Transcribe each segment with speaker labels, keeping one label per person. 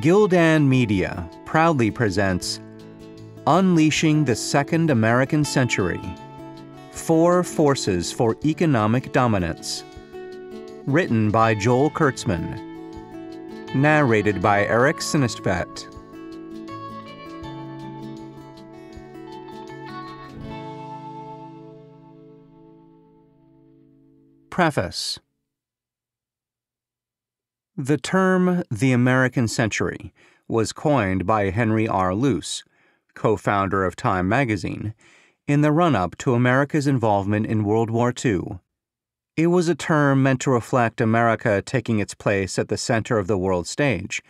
Speaker 1: Gildan Media proudly presents Unleashing the Second American Century Four Forces for Economic Dominance. Written by Joel Kurtzman. Narrated by Erik Synnestvedt. Preface The term the American century was coined by Henry R. Luce, co founder of Time magazine, in the run up to America's involvement in World War II. It was a term meant to reflect America taking its place at the center of the world stage,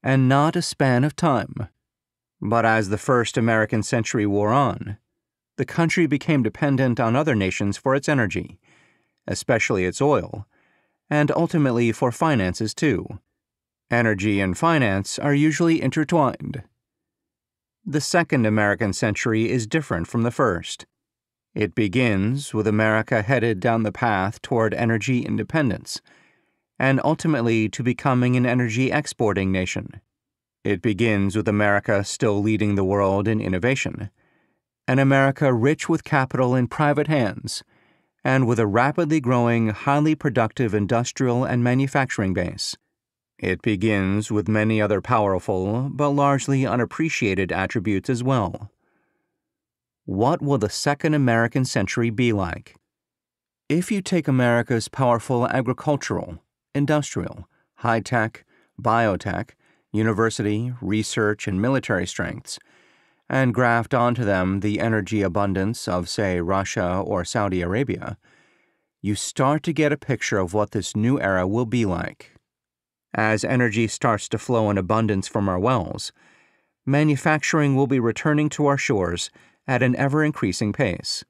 Speaker 1: and not a span of time. But as the first American century wore on, the country became dependent on other nations for its energy especially its oil, and ultimately for finances too. Energy and finance are usually intertwined. The second American century is different from the first. It begins with America headed down the path toward energy independence, and ultimately to becoming an energy exporting nation. It begins with America still leading the world in innovation, an America rich with capital in private hands and with a rapidly growing, highly productive industrial and manufacturing base. It begins with many other powerful, but largely unappreciated attributes as well. What will the second American century be like? If you take America's powerful agricultural, industrial, high tech, biotech, university, research, and military strengths, and graft onto them the energy abundance of, say, Russia or Saudi Arabia, you start to get a picture of what this new era will be like. As energy starts to flow in abundance from our wells, manufacturing will be returning to our shores at an ever increasing pace.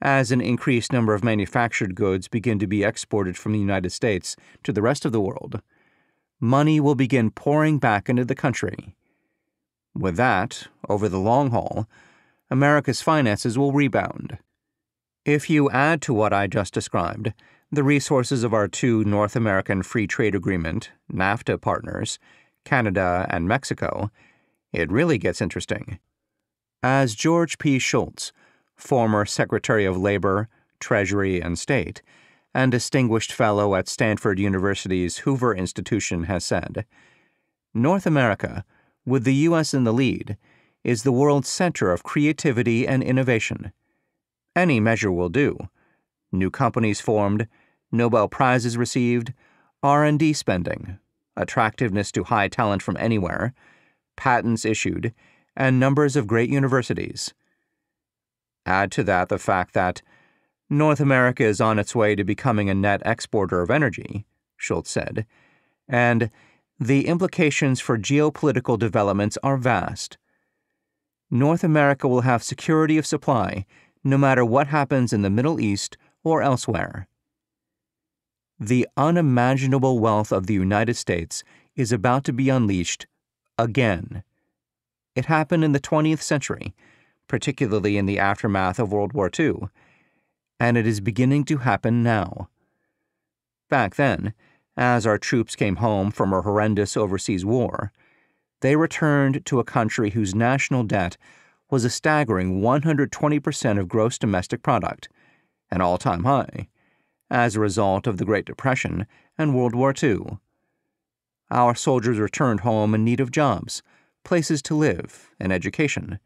Speaker 1: As an increased number of manufactured goods begin to be exported from the United States to the rest of the world, money will begin pouring back into the country with that, over the long haul, America's finances will rebound. If you add to what I just described the resources of our two North American Free Trade Agreement, NAFTA partners, Canada and Mexico, it really gets interesting. As George P. Shultz, former Secretary of Labor, Treasury, and State, and distinguished fellow at Stanford University's Hoover Institution, has said, North America with the U.S. in the lead, is the world's center of creativity and innovation. Any measure will do. New companies formed, Nobel Prizes received, R&D spending, attractiveness to high talent from anywhere, patents issued, and numbers of great universities. Add to that the fact that North America is on its way to becoming a net exporter of energy, Shultz said, and the implications for geopolitical developments are vast. North America will have security of supply no matter what happens in the Middle East or elsewhere. The unimaginable wealth of the United States is about to be unleashed again. It happened in the 20th century, particularly in the aftermath of World War II, and it is beginning to happen now. Back then, as our troops came home from a horrendous overseas war, they returned to a country whose national debt was a staggering 120% of gross domestic product, an all time high, as a result of the Great Depression and World War II. Our soldiers returned home in need of jobs, places to live, and education.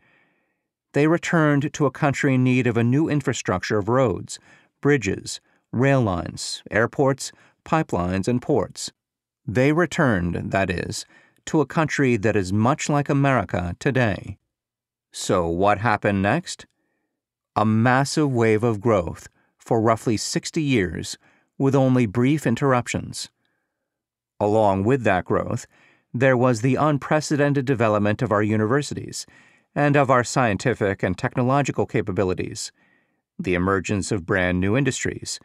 Speaker 1: They returned to a country in need of a new infrastructure of roads, bridges, rail lines, airports, pipelines, and ports. They returned, that is, to a country that is much like America today. So, what happened next? A massive wave of growth for roughly 60 years with only brief interruptions. Along with that growth, there was the unprecedented development of our universities and of our scientific and technological capabilities, the emergence of brand new industries,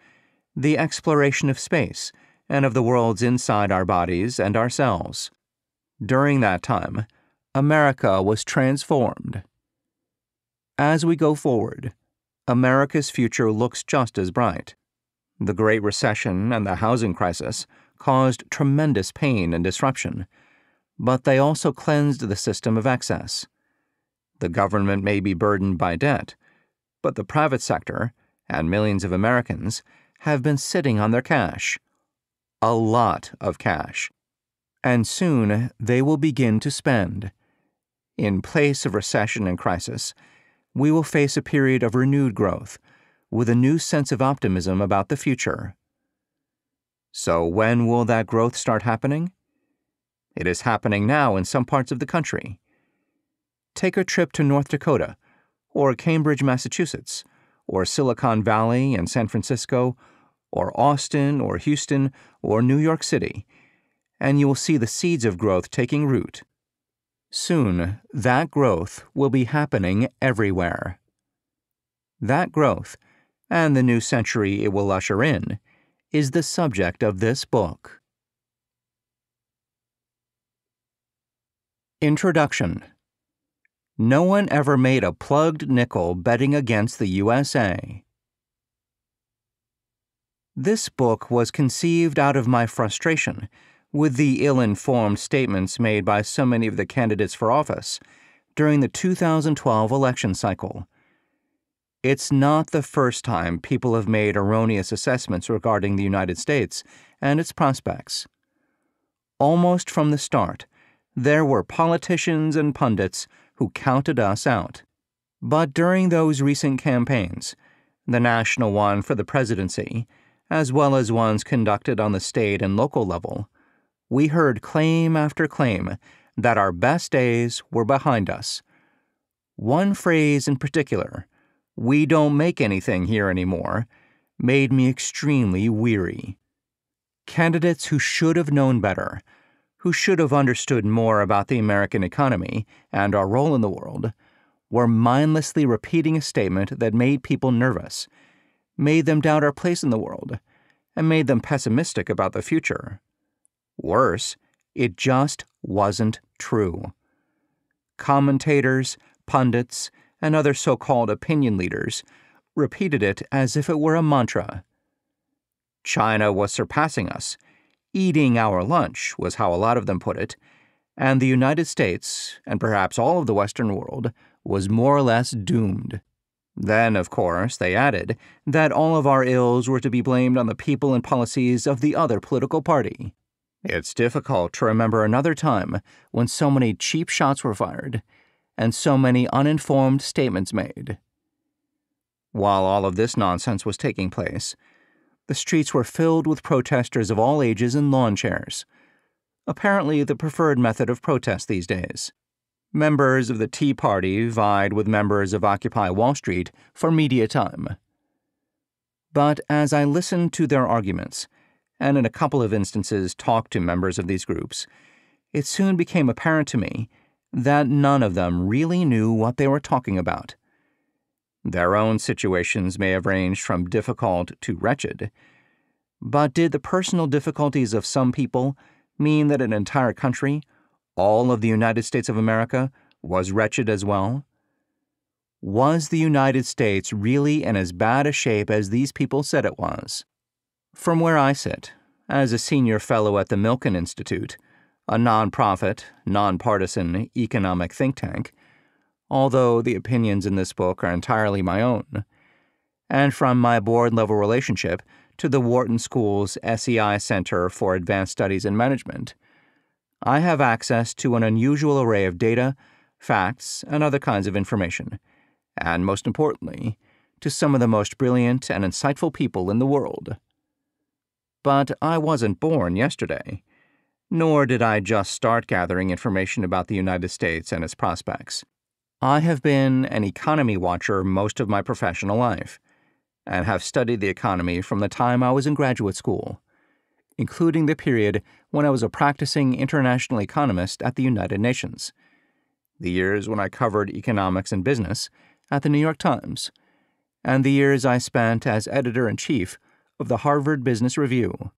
Speaker 1: the exploration of space and of the worlds inside our bodies and ourselves. During that time, America was transformed. As we go forward, America's future looks just as bright. The Great Recession and the housing crisis caused tremendous pain and disruption, but they also cleansed the system of excess. The government may be burdened by debt, but the private sector and millions of Americans have been sitting on their cash. A lot of cash. And soon they will begin to spend. In place of recession and crisis, we will face a period of renewed growth with a new sense of optimism about the future. So, when will that growth start happening? It is happening now in some parts of the country. Take a trip to North Dakota, or Cambridge, Massachusetts, or Silicon Valley and San Francisco, or Austin, or Houston, or New York City, and you will see the seeds of growth taking root. Soon, that growth will be happening everywhere. That growth, and the new century it will usher in, is the subject of this book. Introduction No one ever made a plugged nickel betting against the USA. This book was conceived out of my frustration with the ill informed statements made by so many of the candidates for office during the 2012 election cycle. It's not the first time people have made erroneous assessments regarding the United States and its prospects. Almost from the start, there were politicians and pundits who counted us out. But during those recent campaigns, the national one for the presidency, as well as ones conducted on the state and local level, we heard claim after claim that our best days were behind us. One phrase in particular, we don't make anything here anymore, made me extremely weary. Candidates who should have known better, who should have understood more about the American economy and our role in the world, were mindlessly repeating a statement that made people nervous, made them doubt our place in the world, and made them pessimistic about the future. Worse, it just wasn't true. Commentators, pundits, and other so called opinion leaders repeated it as if it were a mantra. China was surpassing us. Eating our lunch was how a lot of them put it, and the United States, and perhaps all of the Western world, was more or less doomed. Then, of course, they added that all of our ills were to be blamed on the people and policies of the other political party. It's difficult to remember another time when so many cheap shots were fired and so many uninformed statements made. While all of this nonsense was taking place, the streets were filled with protesters of all ages in lawn chairs, apparently the preferred method of protest these days. Members of the Tea Party vied with members of Occupy Wall Street for media time. But as I listened to their arguments, and in a couple of instances talked to members of these groups, it soon became apparent to me that none of them really knew what they were talking about. Their own situations may have ranged from difficult to wretched, but did the personal difficulties of some people mean that an entire country, all of the United States of America, was wretched as well? Was the United States really in as bad a shape as these people said it was? From where I sit, as a senior fellow at the Milken Institute, a nonprofit, nonpartisan economic think tank, although the opinions in this book are entirely my own, and from my board level relationship to the Wharton School's SEI Center for Advanced Studies in Management, I have access to an unusual array of data, facts, and other kinds of information, and most importantly, to some of the most brilliant and insightful people in the world. But I wasn't born yesterday, nor did I just start gathering information about the United States and its prospects. I have been an economy watcher most of my professional life, and have studied the economy from the time I was in graduate school, including the period when I was a practicing international economist at the United Nations, the years when I covered economics and business at the New York Times, and the years I spent as editor in chief of the Harvard Business Review.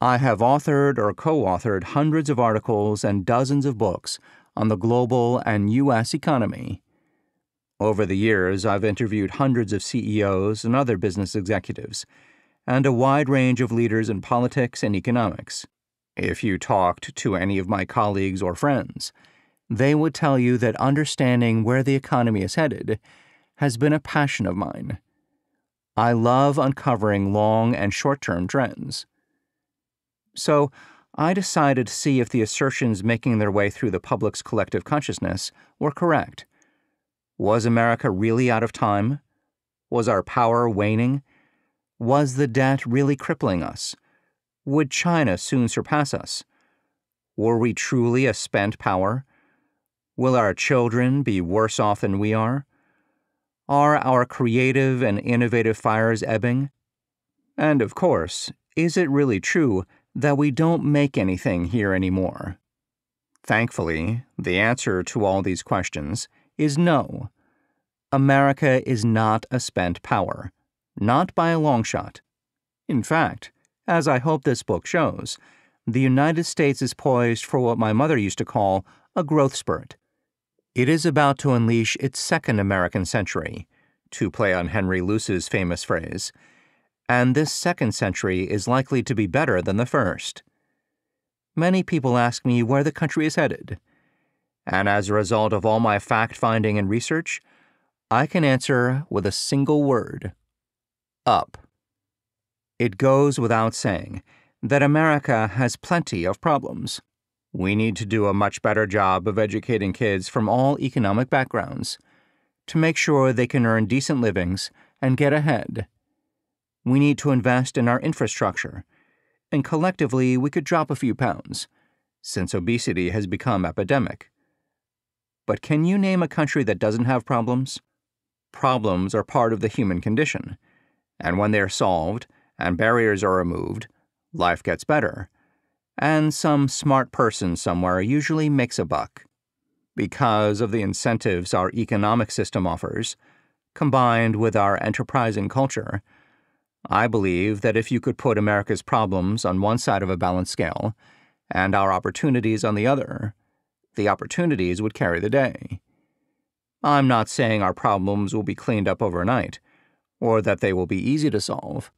Speaker 1: I have authored or co authored hundreds of articles and dozens of books on the global and U.S. economy. Over the years, I've interviewed hundreds of CEOs and other business executives, and a wide range of leaders in politics and economics. If you talked to any of my colleagues or friends, they would tell you that understanding where the economy is headed has been a passion of mine. I love uncovering long and short term trends. So, I decided to see if the assertions making their way through the public's collective consciousness were correct. Was America really out of time? Was our power waning? Was the debt really crippling us? Would China soon surpass us? Were we truly a spent power? Will our children be worse off than we are? Are our creative and innovative fires ebbing? And of course, is it really true that we don't make anything here anymore? Thankfully, the answer to all these questions is no. America is not a spent power, not by a long shot. In fact, as I hope this book shows, the United States is poised for what my mother used to call a growth spurt. It is about to unleash its second American century, to play on Henry Luce's famous phrase, and this second century is likely to be better than the first. Many people ask me where the country is headed, and as a result of all my fact finding and research, I can answer with a single word up. It goes without saying that America has plenty of problems. We need to do a much better job of educating kids from all economic backgrounds to make sure they can earn decent livings and get ahead. We need to invest in our infrastructure, and collectively we could drop a few pounds, since obesity has become epidemic. But can you name a country that doesn't have problems? Problems are part of the human condition, and when they are solved and barriers are removed, life gets better and some smart person somewhere usually makes a buck. Because of the incentives our economic system offers, combined with our enterprising culture, I believe that if you could put America's problems on one side of a balanced scale and our opportunities on the other, the opportunities would carry the day. I'm not saying our problems will be cleaned up overnight, or that they will be easy to solve.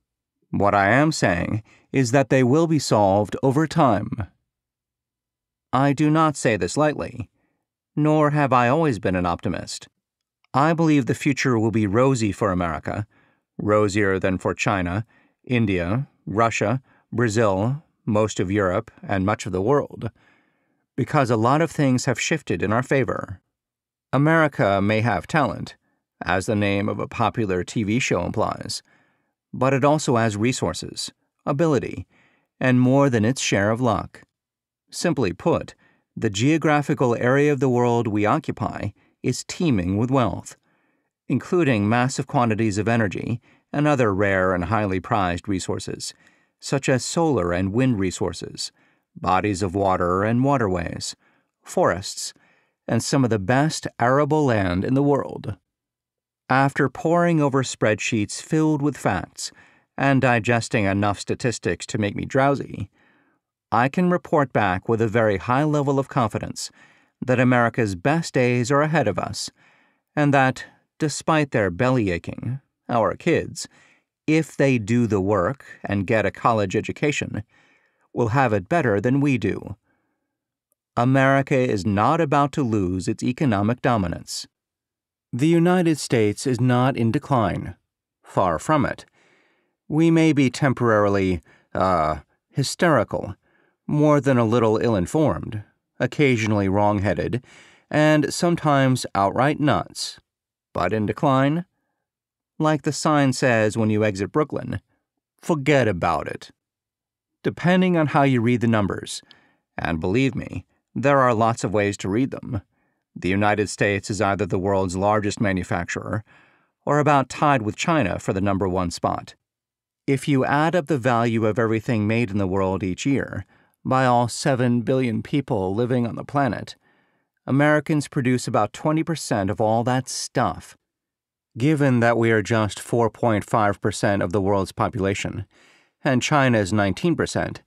Speaker 1: What I am saying is that they will be solved over time. I do not say this lightly, nor have I always been an optimist. I believe the future will be rosy for America, rosier than for China, India, Russia, Brazil, most of Europe, and much of the world, because a lot of things have shifted in our favor. America may have talent, as the name of a popular TV show implies but it also has resources, ability, and more than its share of luck. Simply put, the geographical area of the world we occupy is teeming with wealth, including massive quantities of energy and other rare and highly prized resources, such as solar and wind resources, bodies of water and waterways, forests, and some of the best arable land in the world. After poring over spreadsheets filled with facts and digesting enough statistics to make me drowsy, I can report back with a very high level of confidence that America's best days are ahead of us, and that, despite their belly aching, our kids, if they do the work and get a college education, will have it better than we do. America is not about to lose its economic dominance. The United States is not in decline. Far from it. We may be temporarily, uh, hysterical, more than a little ill informed, occasionally wrong headed, and sometimes outright nuts. But in decline? Like the sign says when you exit Brooklyn, forget about it. Depending on how you read the numbers, and believe me, there are lots of ways to read them the United States is either the world's largest manufacturer or about tied with China for the number one spot. If you add up the value of everything made in the world each year, by all 7 billion people living on the planet, Americans produce about 20% of all that stuff. Given that we are just 4.5% of the world's population, and China is 19%,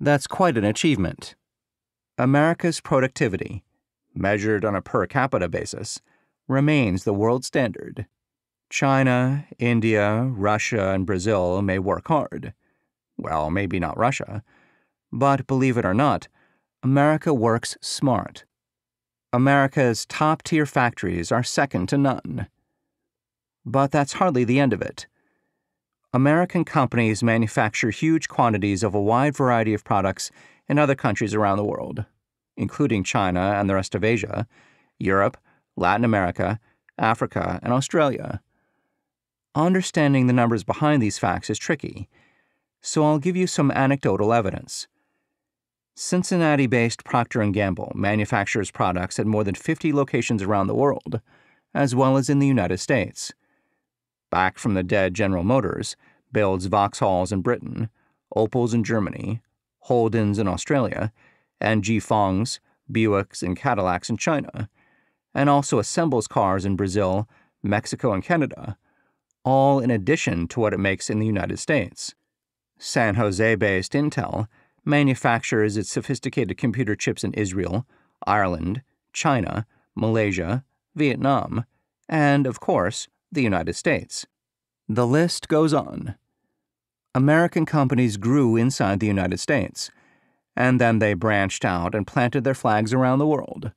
Speaker 1: that's quite an achievement. America's productivity, measured on a per capita basis, remains the world standard. China, India, Russia, and Brazil may work hard. Well, maybe not Russia, But believe it or not, America works smart. America's top tier factories are second to none. But that's hardly the end of it. American companies manufacture huge quantities of a wide variety of products in other countries around the world, including China and the rest of Asia, Europe, Latin America, Africa, and Australia. Understanding the numbers behind these facts is tricky, so I'll give you some anecdotal evidence. Cincinnati-based Procter & Gamble manufactures products at more than 50 locations around the world, as well as in the United States back from the dead General Motors, builds Vauxhalls in Britain, Opels in Germany, Holdens in Australia, and Jifengs, Buicks, and Cadillacs in China, and also assembles cars in Brazil, Mexico, and Canada, all in addition to what it makes in the United States. San Jose based Intel manufactures its sophisticated computer chips in Israel, Ireland, China, Malaysia, Vietnam, and, of course, the United States. The list goes on. American companies grew inside the United States, and then they branched out and planted their flags around the world.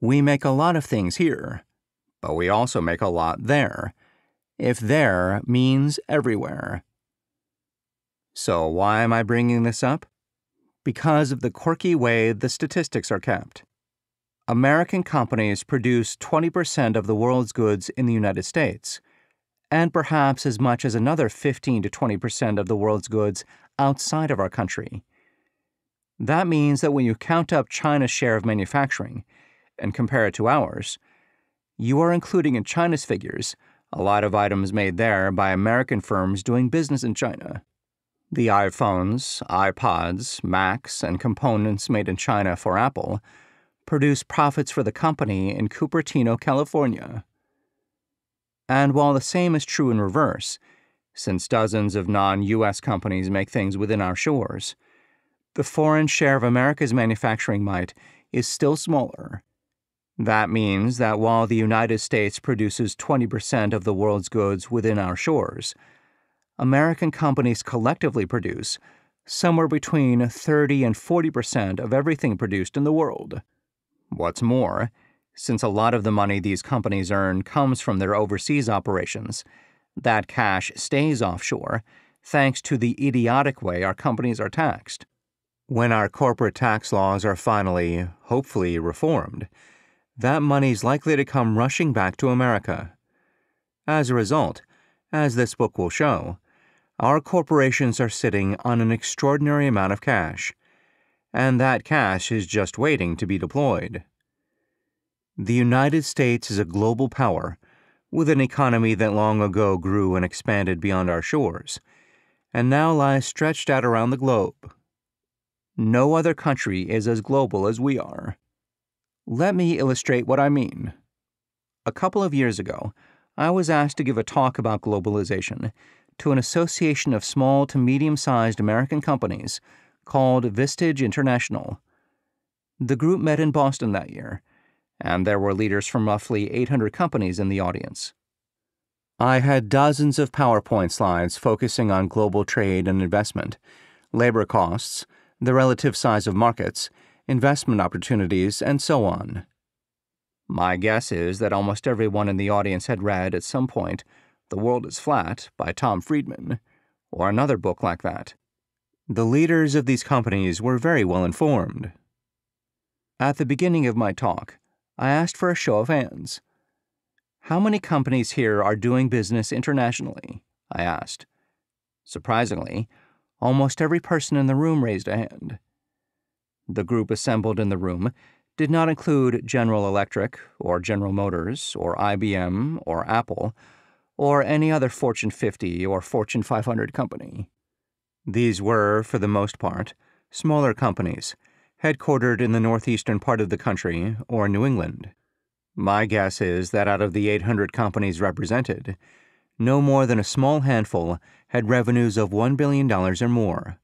Speaker 1: We make a lot of things here, but we also make a lot there, if there means everywhere. So, why am I bringing this up? Because of the quirky way the statistics are kept. American companies produce 20% of the world's goods in the United States, and perhaps as much as another 15 to 20% of the world's goods outside of our country. That means that when you count up China's share of manufacturing and compare it to ours, you are including in China's figures a lot of items made there by American firms doing business in China. The iPhones, iPods, Macs, and components made in China for Apple produce profits for the company in Cupertino, California. And while the same is true in reverse, since dozens of non US companies make things within our shores, the foreign share of America's manufacturing might is still smaller. That means that while the United States produces 20% of the world's goods within our shores, American companies collectively produce somewhere between 30 and 40% of everything produced in the world. What's more, since a lot of the money these companies earn comes from their overseas operations, that cash stays offshore thanks to the idiotic way our companies are taxed. When our corporate tax laws are finally, hopefully, reformed, that money's likely to come rushing back to America. As a result, as this book will show, our corporations are sitting on an extraordinary amount of cash and that cash is just waiting to be deployed. The United States is a global power with an economy that long ago grew and expanded beyond our shores, and now lies stretched out around the globe. No other country is as global as we are. Let me illustrate what I mean. A couple of years ago, I was asked to give a talk about globalization to an association of small to medium sized American companies called Vistage International. The group met in Boston that year, and there were leaders from roughly 800 companies in the audience. I had dozens of PowerPoint slides focusing on global trade and investment, labor costs, the relative size of markets, investment opportunities, and so on. My guess is that almost everyone in the audience had read at some point The World is Flat by Tom Friedman, or another book like that. The leaders of these companies were very well informed. At the beginning of my talk, I asked for a show of hands. How many companies here are doing business internationally? I asked. Surprisingly, almost every person in the room raised a hand. The group assembled in the room did not include General Electric, or General Motors, or IBM, or Apple, or any other Fortune 50 or Fortune 500 company. These were, for the most part, smaller companies, headquartered in the northeastern part of the country or New England. My guess is that out of the 800 companies represented, no more than a small handful had revenues of $1 billion or more.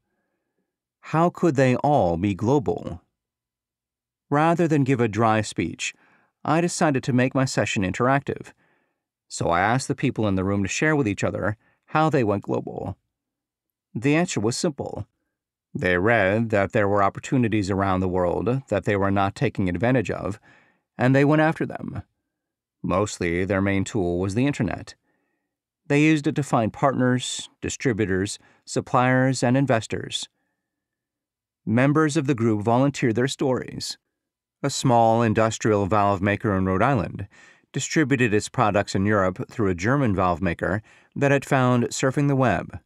Speaker 1: How could they all be global? Rather than give a dry speech, I decided to make my session interactive. So I asked the people in the room to share with each other how they went global. The answer was simple They read that there were opportunities around the world that they were not taking advantage of, and they went after them. Mostly, their main tool was the internet. They used it to find partners, distributors, suppliers, and investors. Members of the group volunteered their stories. A small industrial valve maker in Rhode Island distributed its products in Europe through a German valve maker that it found surfing the web.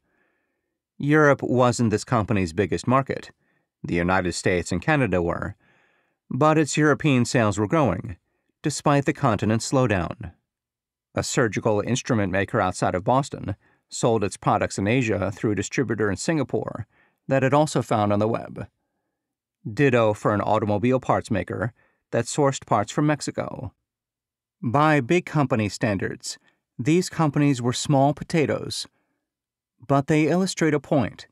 Speaker 1: Europe wasn't this company's biggest market. The United States and Canada were. But its European sales were growing, despite the continent's slowdown. A surgical instrument maker outside of Boston sold its products in Asia through a distributor in Singapore that it also found on the web. Ditto for an automobile parts maker that sourced parts from Mexico. By big company standards, these companies were small potatoes but they illustrate a point.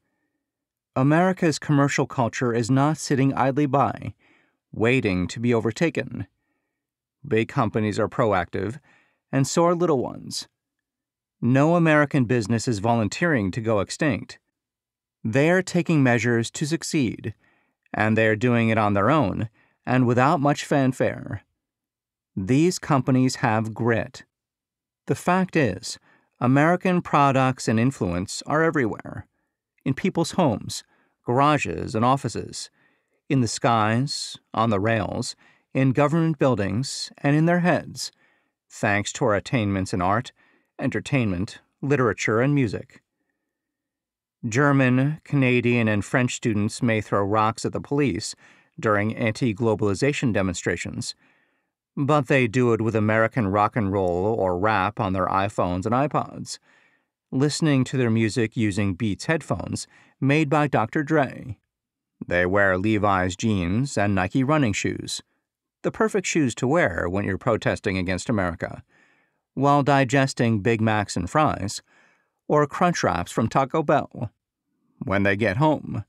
Speaker 1: America's commercial culture is not sitting idly by, waiting to be overtaken. Big companies are proactive, and so are little ones. No American business is volunteering to go extinct. They are taking measures to succeed, and they are doing it on their own and without much fanfare. These companies have grit. The fact is, American products and influence are everywhere in people's homes, garages, and offices, in the skies, on the rails, in government buildings, and in their heads, thanks to our attainments in art, entertainment, literature, and music. German, Canadian, and French students may throw rocks at the police during anti globalization demonstrations but they do it with American rock and roll or rap on their iPhones and iPods, listening to their music using Beats headphones made by Dr. Dre. They wear Levi's jeans and Nike running shoes, the perfect shoes to wear when you're protesting against America, while digesting Big Macs and fries, or Crunch Wraps from Taco Bell. When they get home,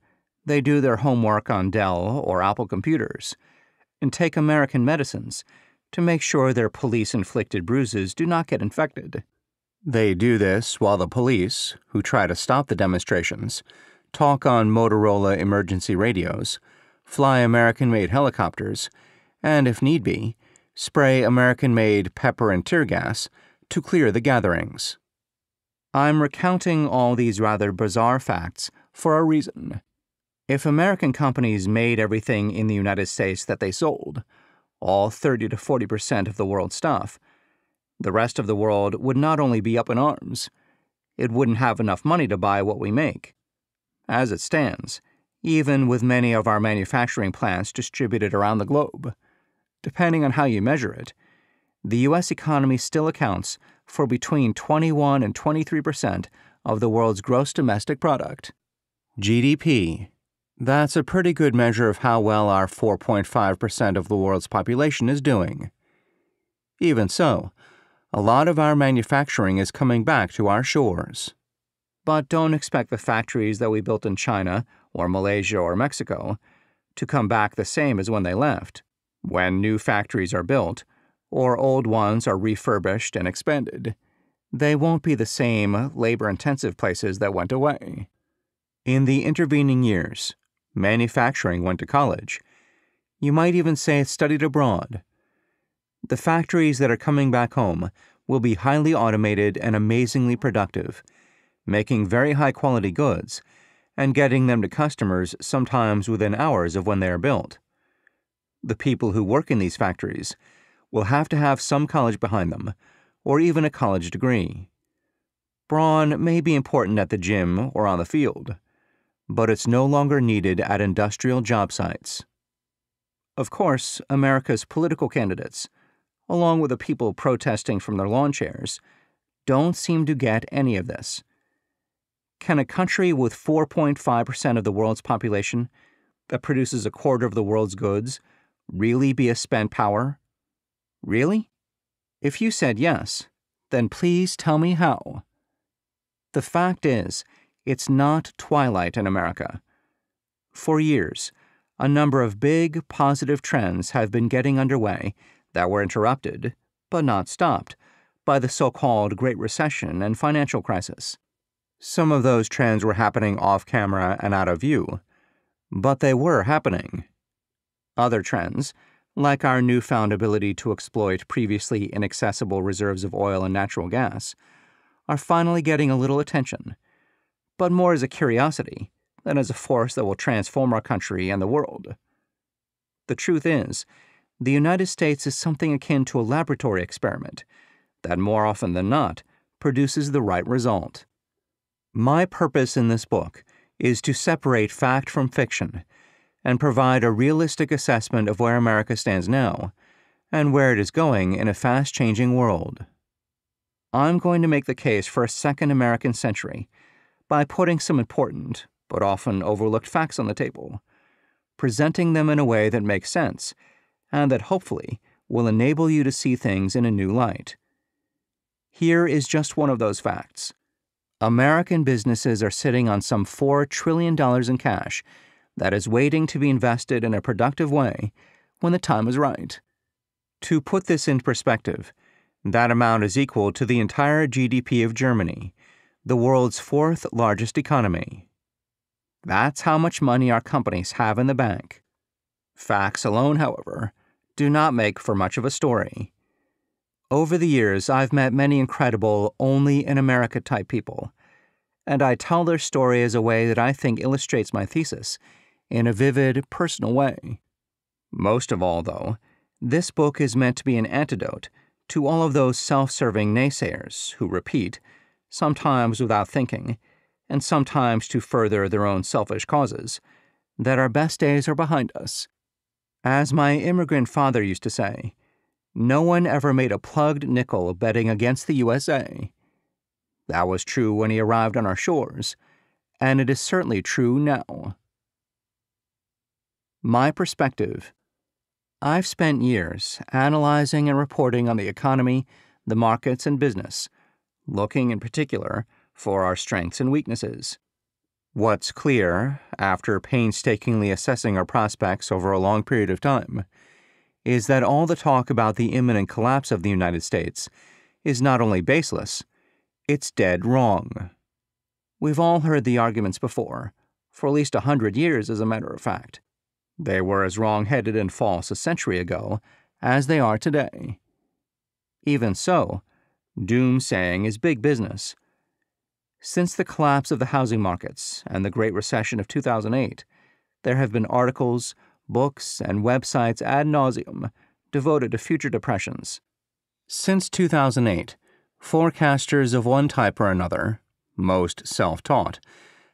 Speaker 1: they do their homework on Dell or Apple computers and take American medicines to make sure their police inflicted bruises do not get infected. They do this while the police, who try to stop the demonstrations, talk on Motorola emergency radios, fly American made helicopters, and, if need be, spray American made pepper and tear gas to clear the gatherings. I'm recounting all these rather bizarre facts for a reason. If American companies made everything in the United States that they sold, all 30 to 40 percent of the world's stuff, the rest of the world would not only be up in arms, it wouldn't have enough money to buy what we make. As it stands, even with many of our manufacturing plants distributed around the globe, depending on how you measure it, the U.S. economy still accounts for between 21 and 23 percent of the world's gross domestic product. GDP that's a pretty good measure of how well our 4.5% of the world's population is doing. Even so, a lot of our manufacturing is coming back to our shores. But don't expect the factories that we built in China or Malaysia or Mexico to come back the same as when they left. When new factories are built, or old ones are refurbished and expanded, they won't be the same labor intensive places that went away. In the intervening years, manufacturing went to college. You might even say studied abroad. The factories that are coming back home will be highly automated and amazingly productive, making very high quality goods and getting them to customers sometimes within hours of when they are built. The people who work in these factories will have to have some college behind them, or even a college degree. Brawn may be important at the gym or on the field but it's no longer needed at industrial job sites. Of course, America's political candidates, along with the people protesting from their lawn chairs, don't seem to get any of this. Can a country with 4.5% of the world's population, that produces a quarter of the world's goods, really be a spent power? Really? If you said yes, then please tell me how. The fact is, it's not twilight in America. For years, a number of big, positive trends have been getting underway that were interrupted, but not stopped, by the so called Great Recession and financial crisis. Some of those trends were happening off camera and out of view, But they were happening. Other trends, like our newfound ability to exploit previously inaccessible reserves of oil and natural gas, are finally getting a little attention, but more as a curiosity than as a force that will transform our country and the world. The truth is, the United States is something akin to a laboratory experiment that, more often than not, produces the right result. My purpose in this book is to separate fact from fiction and provide a realistic assessment of where America stands now and where it is going in a fast changing world. I'm going to make the case for a second American century by putting some important, but often overlooked facts on the table, presenting them in a way that makes sense and that hopefully will enable you to see things in a new light. Here is just one of those facts. American businesses are sitting on some $4 trillion in cash that is waiting to be invested in a productive way when the time is right. To put this in perspective, that amount is equal to the entire GDP of Germany, the world's fourth largest economy. That's how much money our companies have in the bank. Facts alone, however, do not make for much of a story. Over the years, I've met many incredible only in America type people, and I tell their story as a way that I think illustrates my thesis in a vivid, personal way. Most of all, though, this book is meant to be an antidote to all of those self serving naysayers who repeat, sometimes without thinking, and sometimes to further their own selfish causes, that our best days are behind us. As my immigrant father used to say, no one ever made a plugged nickel betting against the USA. That was true when he arrived on our shores, and it is certainly true now. My perspective. I've spent years analyzing and reporting on the economy, the markets, and business, looking in particular for our strengths and weaknesses. What's clear, after painstakingly assessing our prospects over a long period of time, is that all the talk about the imminent collapse of the United States is not only baseless, it's dead wrong. We've all heard the arguments before, for at least a hundred years, as a matter of fact. They were as wrong headed and false a century ago as they are today. Even so, doomsaying is big business. Since the collapse of the housing markets and the Great Recession of 2008, there have been articles, books, and websites ad nauseum devoted to future depressions. Since 2008, forecasters of one type or another, most self taught,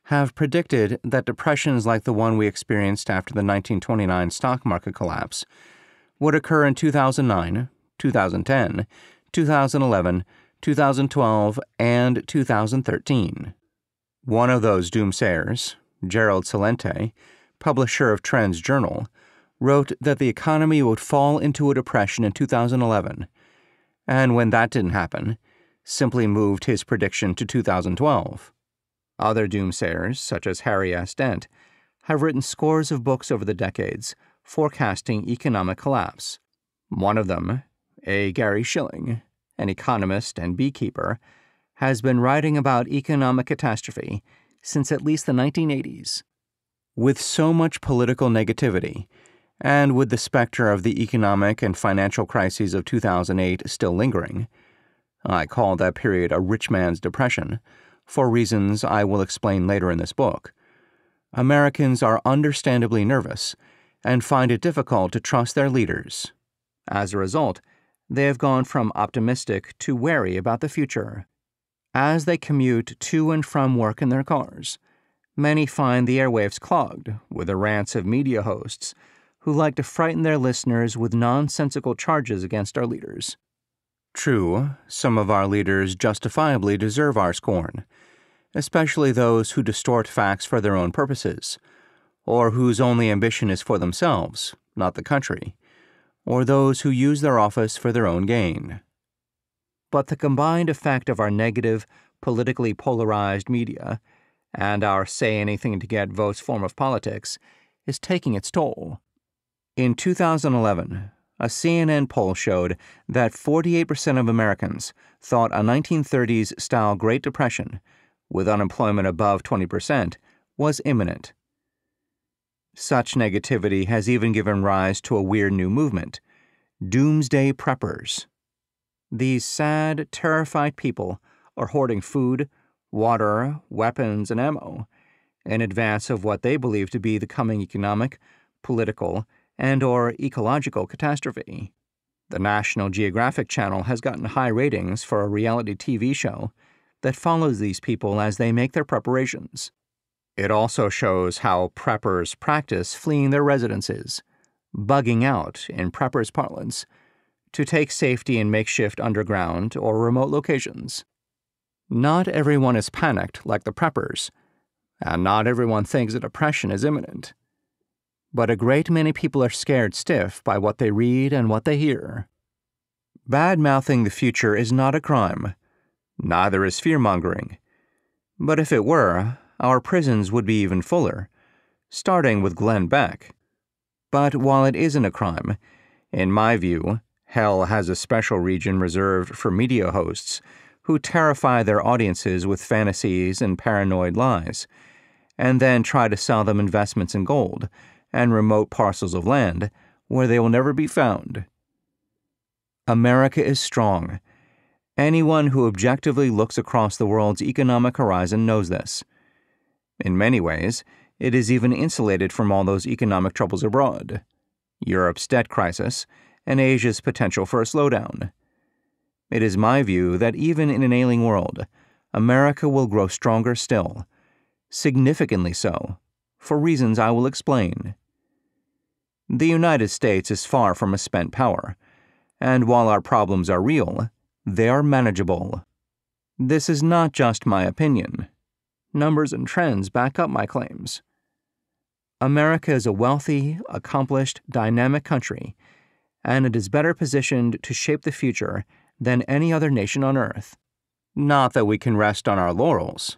Speaker 1: have predicted that depressions like the one we experienced after the 1929 stock market collapse would occur in 2009, 2010, 2011, 2012, and 2013. One of those doomsayers, Gerald Celente, publisher of Trends Journal, wrote that the economy would fall into a depression in 2011, and when that didn't happen, simply moved his prediction to 2012. Other doomsayers, such as Harry S. Dent, have written scores of books over the decades forecasting economic collapse. One of them, A. Gary Shilling, an economist and beekeeper, has been writing about economic catastrophe since at least the 1980s. With so much political negativity, and with the specter of the economic and financial crises of 2008 still lingering, I call that period a rich man's depression, for reasons I will explain later in this book. Americans are understandably nervous and find it difficult to trust their leaders. As a result, they have gone from optimistic to wary about the future. As they commute to and from work in their cars, Many find the airwaves clogged with the rants of media hosts who like to frighten their listeners with nonsensical charges against our leaders. True, some of our leaders justifiably deserve our scorn, especially those who distort facts for their own purposes, or whose only ambition is for themselves, not the country, or those who use their office for their own gain. But the combined effect of our negative, politically polarized media and our say anything to get votes form of politics is taking its toll. In 2011, a CNN poll showed that 48% of Americans thought a 1930s style Great Depression, with unemployment above 20%, was imminent. Such negativity has even given rise to a weird new movement doomsday preppers. These sad, terrified people are hoarding food, water, weapons, and ammo in advance of what they believe to be the coming economic, political, and or ecological catastrophe. The National Geographic Channel has gotten high ratings for a reality TV show that follows these people as they make their preparations. It also shows how preppers practice fleeing their residences, bugging out in preppers' parlance, to take safety in makeshift underground or remote locations. Not everyone is panicked like the preppers, and not everyone thinks that depression is imminent. But a great many people are scared stiff by what they read and what they hear. Bad mouthing the future is not a crime, neither is fear mongering. But if it were, our prisons would be even fuller, starting with Glenn Beck. But while it isn't a crime, in my view, Hell has a special region reserved for media hosts who terrify their audiences with fantasies and paranoid lies, and then try to sell them investments in gold and remote parcels of land where they will never be found. America is strong. Anyone who objectively looks across the world's economic horizon knows this. In many ways, it is even insulated from all those economic troubles abroad Europe's debt crisis and Asia's potential for a slowdown. It is my view that even in an ailing world, America will grow stronger still, significantly so, for reasons I will explain. The United States is far from a spent power, and while our problems are real, they are manageable. This is not just my opinion. Numbers and trends back up my claims. America is a wealthy, accomplished, dynamic country and it is better positioned to shape the future than any other nation on earth. Not that we can rest on our laurels,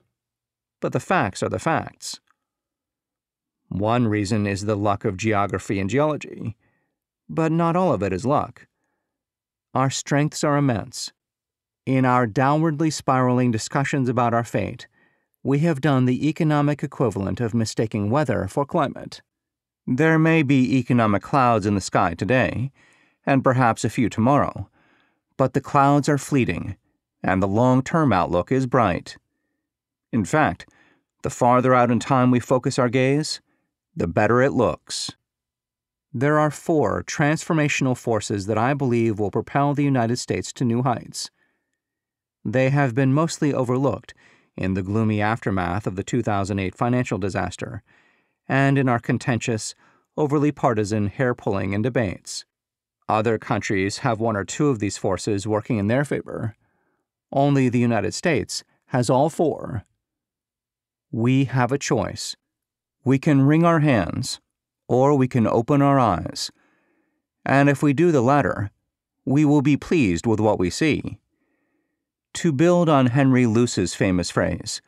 Speaker 1: but the facts are the facts. One reason is the luck of geography and geology, but not all of it is luck. Our strengths are immense. In our downwardly spiraling discussions about our fate, we have done the economic equivalent of mistaking weather for climate. There may be economic clouds in the sky today, and perhaps a few tomorrow. But the clouds are fleeting, and the long term outlook is bright. In fact, the farther out in time we focus our gaze, the better it looks. There are four transformational forces that I believe will propel the United States to new heights. They have been mostly overlooked in the gloomy aftermath of the 2008 financial disaster and in our contentious, overly partisan hair pulling and debates. Other countries have one or two of these forces working in their favor. Only the United States has all four. We have a choice. We can wring our hands, or we can open our eyes. And if we do the latter, we will be pleased with what we see. To build on Henry Luce's famous phrase,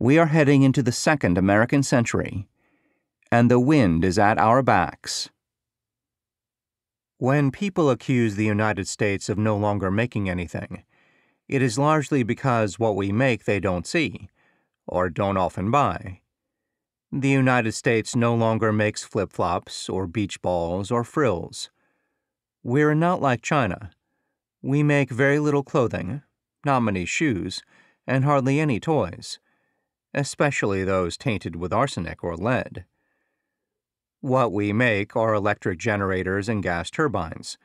Speaker 1: we are heading into the second American century, and the wind is at our backs. When people accuse the United States of no longer making anything, it is largely because what we make they don't see, or don't often buy. The United States no longer makes flip flops, or beach balls, or frills. We're not like China. We make very little clothing, not many shoes, and hardly any toys, especially those tainted with arsenic or lead. What we make are electric generators and gas turbines,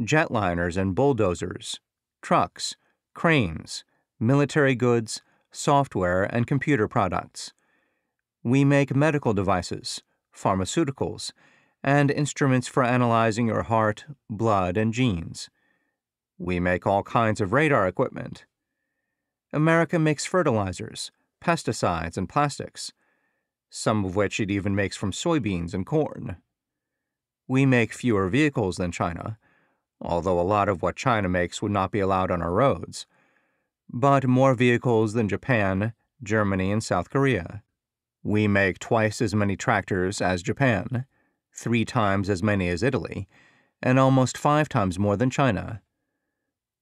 Speaker 1: jetliners and bulldozers, trucks, cranes, military goods, software, and computer products. We make medical devices, pharmaceuticals, and instruments for analyzing your heart, blood, and genes. We make all kinds of radar equipment. America makes fertilizers, pesticides, and plastics some of which it even makes from soybeans and corn. We make fewer vehicles than China, although a lot of what China makes would not be allowed on our roads, but more vehicles than Japan, Germany, and South Korea. We make twice as many tractors as Japan, three times as many as Italy, and almost five times more than China.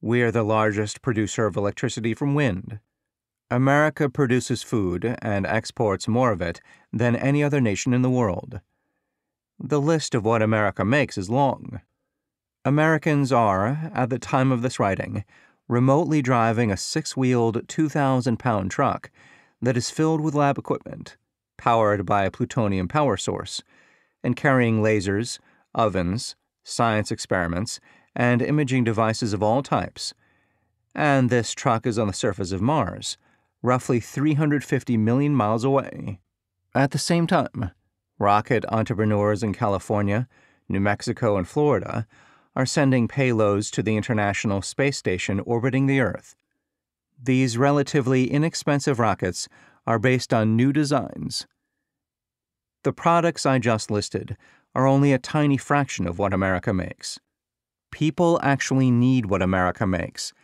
Speaker 1: We are the largest producer of electricity from wind. America produces food and exports more of it than any other nation in the world. The list of what America makes is long. Americans are, at the time of this writing, remotely driving a six wheeled, 2,000 pound truck that is filled with lab equipment, powered by a plutonium power source, and carrying lasers, ovens, science experiments, and imaging devices of all types. And this truck is on the surface of Mars, roughly 350 million miles away. At the same time, rocket entrepreneurs in California, New Mexico, and Florida are sending payloads to the International Space Station orbiting the Earth. These relatively inexpensive rockets are based on new designs. The products I just listed are only a tiny fraction of what America makes. People actually need what America makes,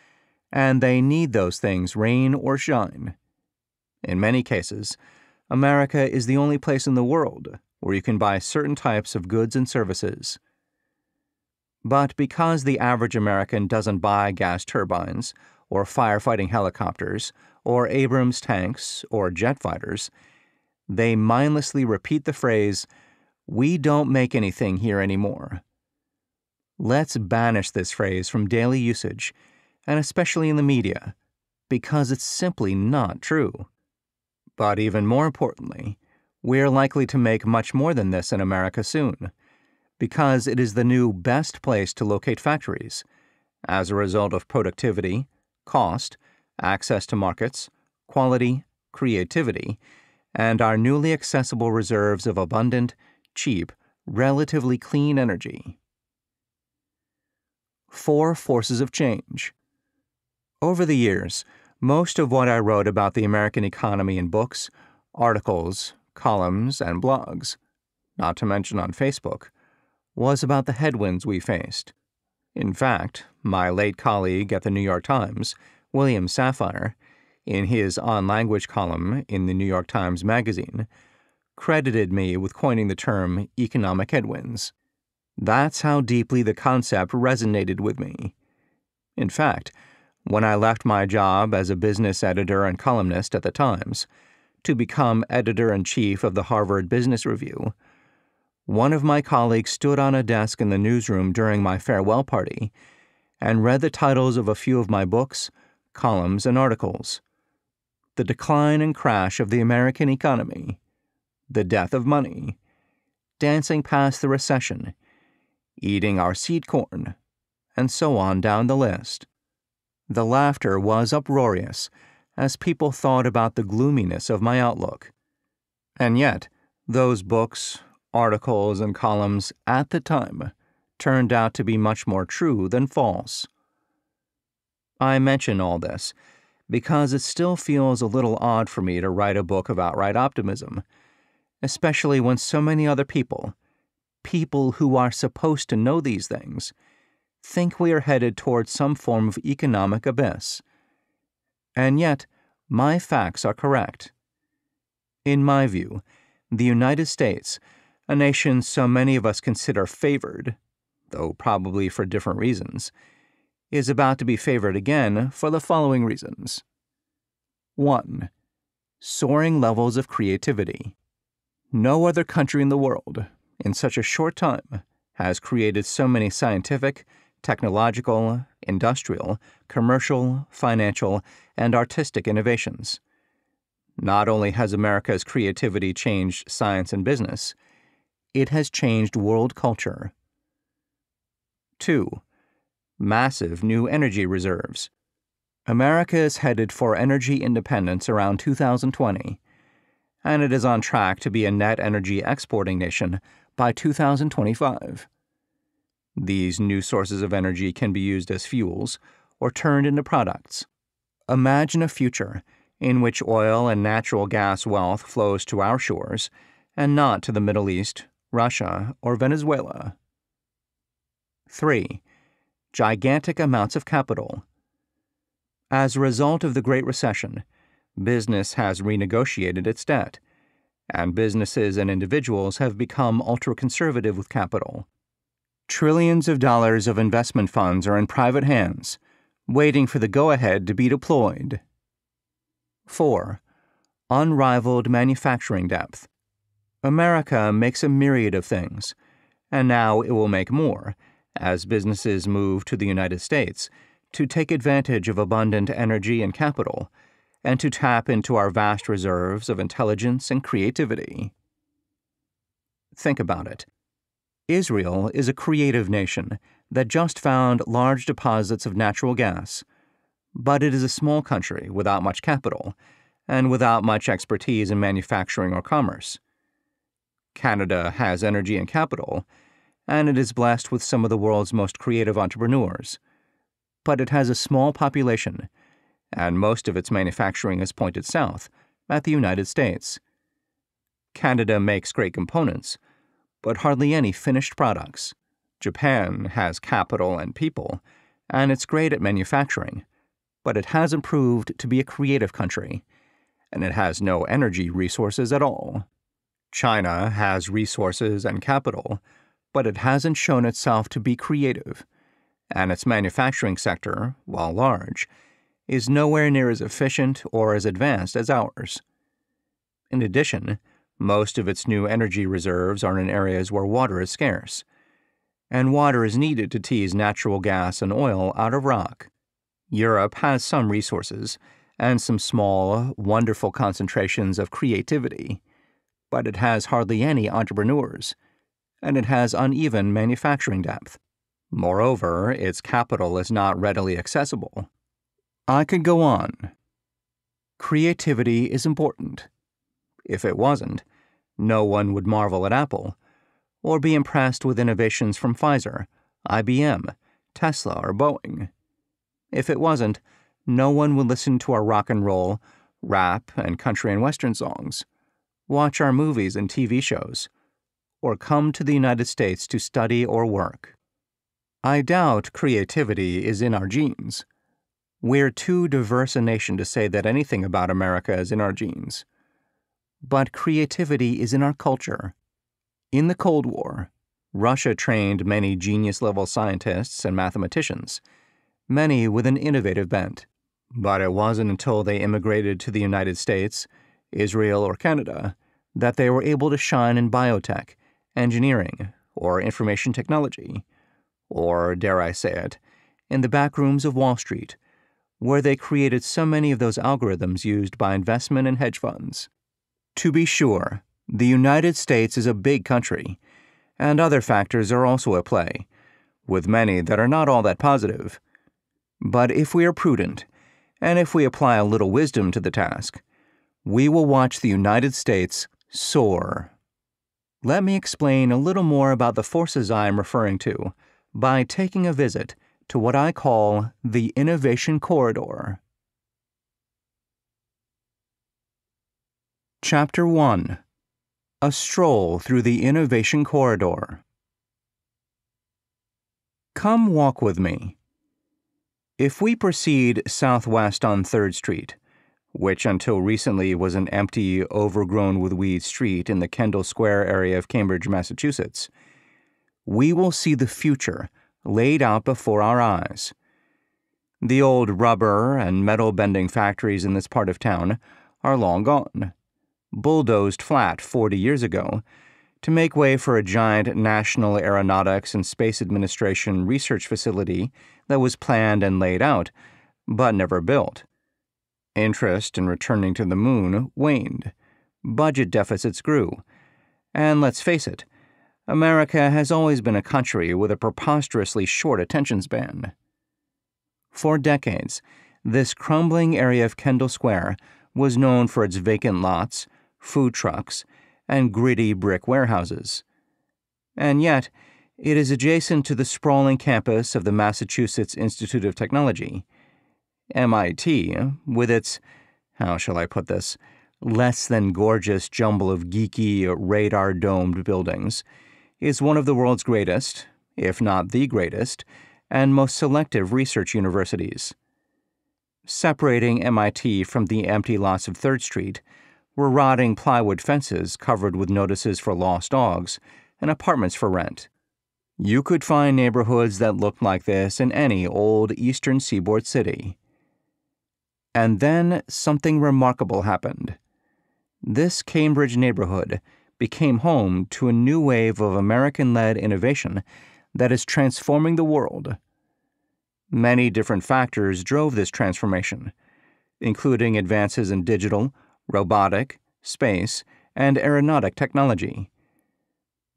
Speaker 1: and they need those things rain or shine. In many cases, America is the only place in the world where you can buy certain types of goods and services. But because the average American doesn't buy gas turbines, or firefighting helicopters, or Abrams tanks, or jet fighters, they mindlessly repeat the phrase, We don't make anything here anymore. Let's banish this phrase from daily usage, and especially in the media, because it's simply not true. But even more importantly, we're likely to make much more than this in America soon because it is the new best place to locate factories as a result of productivity, cost, access to markets, quality, creativity, and our newly accessible reserves of abundant, cheap, relatively clean energy. Four Forces of Change. Over the years, most of what I wrote about the American economy in books, articles, columns, and blogs, not to mention on Facebook, was about the headwinds we faced. In fact, my late colleague at the New York Times, William Safire, in his on language column in the New York Times Magazine, credited me with coining the term economic headwinds. That's how deeply the concept resonated with me. In fact, when I left my job as a business editor and columnist at the Times to become editor in chief of the Harvard Business Review, one of my colleagues stood on a desk in the newsroom during my farewell party and read the titles of a few of my books, columns, and articles The Decline and Crash of the American Economy, The Death of Money, Dancing Past the Recession, Eating Our Seed Corn, and so on down the list. The laughter was uproarious as people thought about the gloominess of my outlook. And yet, those books, articles, and columns at the time turned out to be much more true than false. I mention all this because it still feels a little odd for me to write a book of outright optimism, especially when so many other people, people who are supposed to know these things, think we are headed towards some form of economic abyss. And yet, my facts are correct. In my view, the United States a nation so many of us consider favored, though probably for different reasons, is about to be favored again for the following reasons 1. Soaring levels of creativity. No other country in the world, in such a short time, has created so many scientific, technological, industrial, commercial, financial, and artistic innovations. Not only has America's creativity changed science and business, it has changed world culture. 2. Massive new energy reserves. America is headed for energy independence around 2020, and it is on track to be a net energy exporting nation by 2025. These new sources of energy can be used as fuels or turned into products. Imagine a future in which oil and natural gas wealth flows to our shores and not to the Middle East Russia, or Venezuela. 3. Gigantic amounts of capital. As a result of the Great Recession, business has renegotiated its debt, and businesses and individuals have become ultra conservative with capital. Trillions of dollars of investment funds are in private hands, waiting for the go ahead to be deployed. 4. Unrivaled manufacturing depth. America makes a myriad of things, and now it will make more as businesses move to the United States to take advantage of abundant energy and capital and to tap into our vast reserves of intelligence and creativity. Think about it. Israel is a creative nation that just found large deposits of natural gas, but it is a small country without much capital and without much expertise in manufacturing or commerce. Canada has energy and capital, and it is blessed with some of the world's most creative entrepreneurs. But it has a small population, and most of its manufacturing is pointed south, at the United States. Canada makes great components, but hardly any finished products. Japan has capital and people, and it's great at manufacturing, but it hasn't proved to be a creative country, and it has no energy resources at all. China has resources and capital, but it hasn't shown itself to be creative, and its manufacturing sector, while large, is nowhere near as efficient or as advanced as ours. In addition, most of its new energy reserves are in areas where water is scarce, and water is needed to tease natural gas and oil out of rock. Europe has some resources and some small, wonderful concentrations of creativity but it has hardly any entrepreneurs, and it has uneven manufacturing depth. Moreover, its capital is not readily accessible. I could go on. Creativity is important. If it wasn't, no one would marvel at Apple, or be impressed with innovations from Pfizer, IBM, Tesla, or Boeing. If it wasn't, no one would listen to our rock and roll, rap, and country and western songs watch our movies and TV shows, or come to the United States to study or work. I doubt creativity is in our genes. We're too diverse a nation to say that anything about America is in our genes. But creativity is in our culture. In the Cold War, Russia trained many genius level scientists and mathematicians, many with an innovative bent. But it wasn't until they immigrated to the United States Israel, or Canada, that they were able to shine in biotech, engineering, or information technology, or, dare I say it, in the back rooms of Wall Street, where they created so many of those algorithms used by investment and hedge funds. To be sure, the United States is a big country, and other factors are also at play, with many that are not all that positive. But if we are prudent, and if we apply a little wisdom to the task, we will watch the United States soar. Let me explain a little more about the forces I am referring to by taking a visit to what I call the Innovation Corridor. Chapter 1 A Stroll Through the Innovation Corridor. Come walk with me. If we proceed southwest on 3rd Street, which until recently was an empty, overgrown with weeds street in the Kendall Square area of Cambridge, Massachusetts, we will see the future laid out before our eyes. The old rubber and metal bending factories in this part of town are long gone, bulldozed flat 40 years ago to make way for a giant National Aeronautics and Space Administration research facility that was planned and laid out, but never built. Interest in returning to the moon waned. Budget deficits grew. And let's face it, America has always been a country with a preposterously short attention span. For decades, this crumbling area of Kendall Square was known for its vacant lots, food trucks, and gritty brick warehouses. And yet, it is adjacent to the sprawling campus of the Massachusetts Institute of Technology MIT, with its, how shall I put this, less than gorgeous jumble of geeky, radar domed buildings, is one of the world's greatest, if not the greatest, and most selective research universities. Separating MIT from the empty lots of 3rd Street were rotting plywood fences covered with notices for lost dogs and apartments for rent. You could find neighborhoods that looked like this in any old eastern seaboard city. And then something remarkable happened. This Cambridge neighborhood became home to a new wave of American led innovation that is transforming the world. Many different factors drove this transformation, including advances in digital, robotic, space, and aeronautic technology.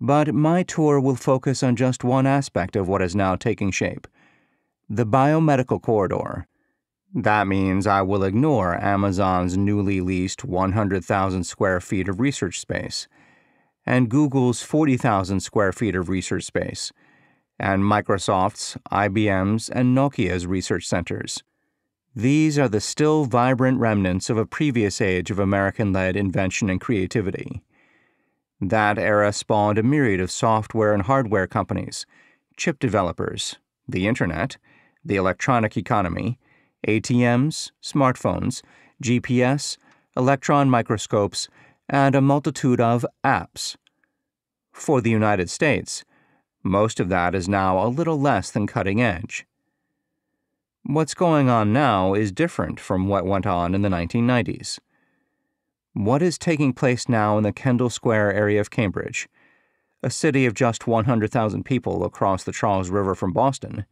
Speaker 1: But my tour will focus on just one aspect of what is now taking shape the biomedical corridor. That means I will ignore Amazon's newly leased 100,000 square feet of research space, and Google's 40,000 square feet of research space, and Microsoft's, IBM's, and Nokia's research centers. These are the still vibrant remnants of a previous age of American led invention and creativity. That era spawned a myriad of software and hardware companies, chip developers, the Internet, the electronic economy, ATMs, smartphones, GPS, electron microscopes, and a multitude of apps. For the United States, most of that is now a little less than cutting edge. What's going on now is different from what went on in the 1990s. What is taking place now in the Kendall Square area of Cambridge, a city of just 100,000 people across the Charles River from Boston,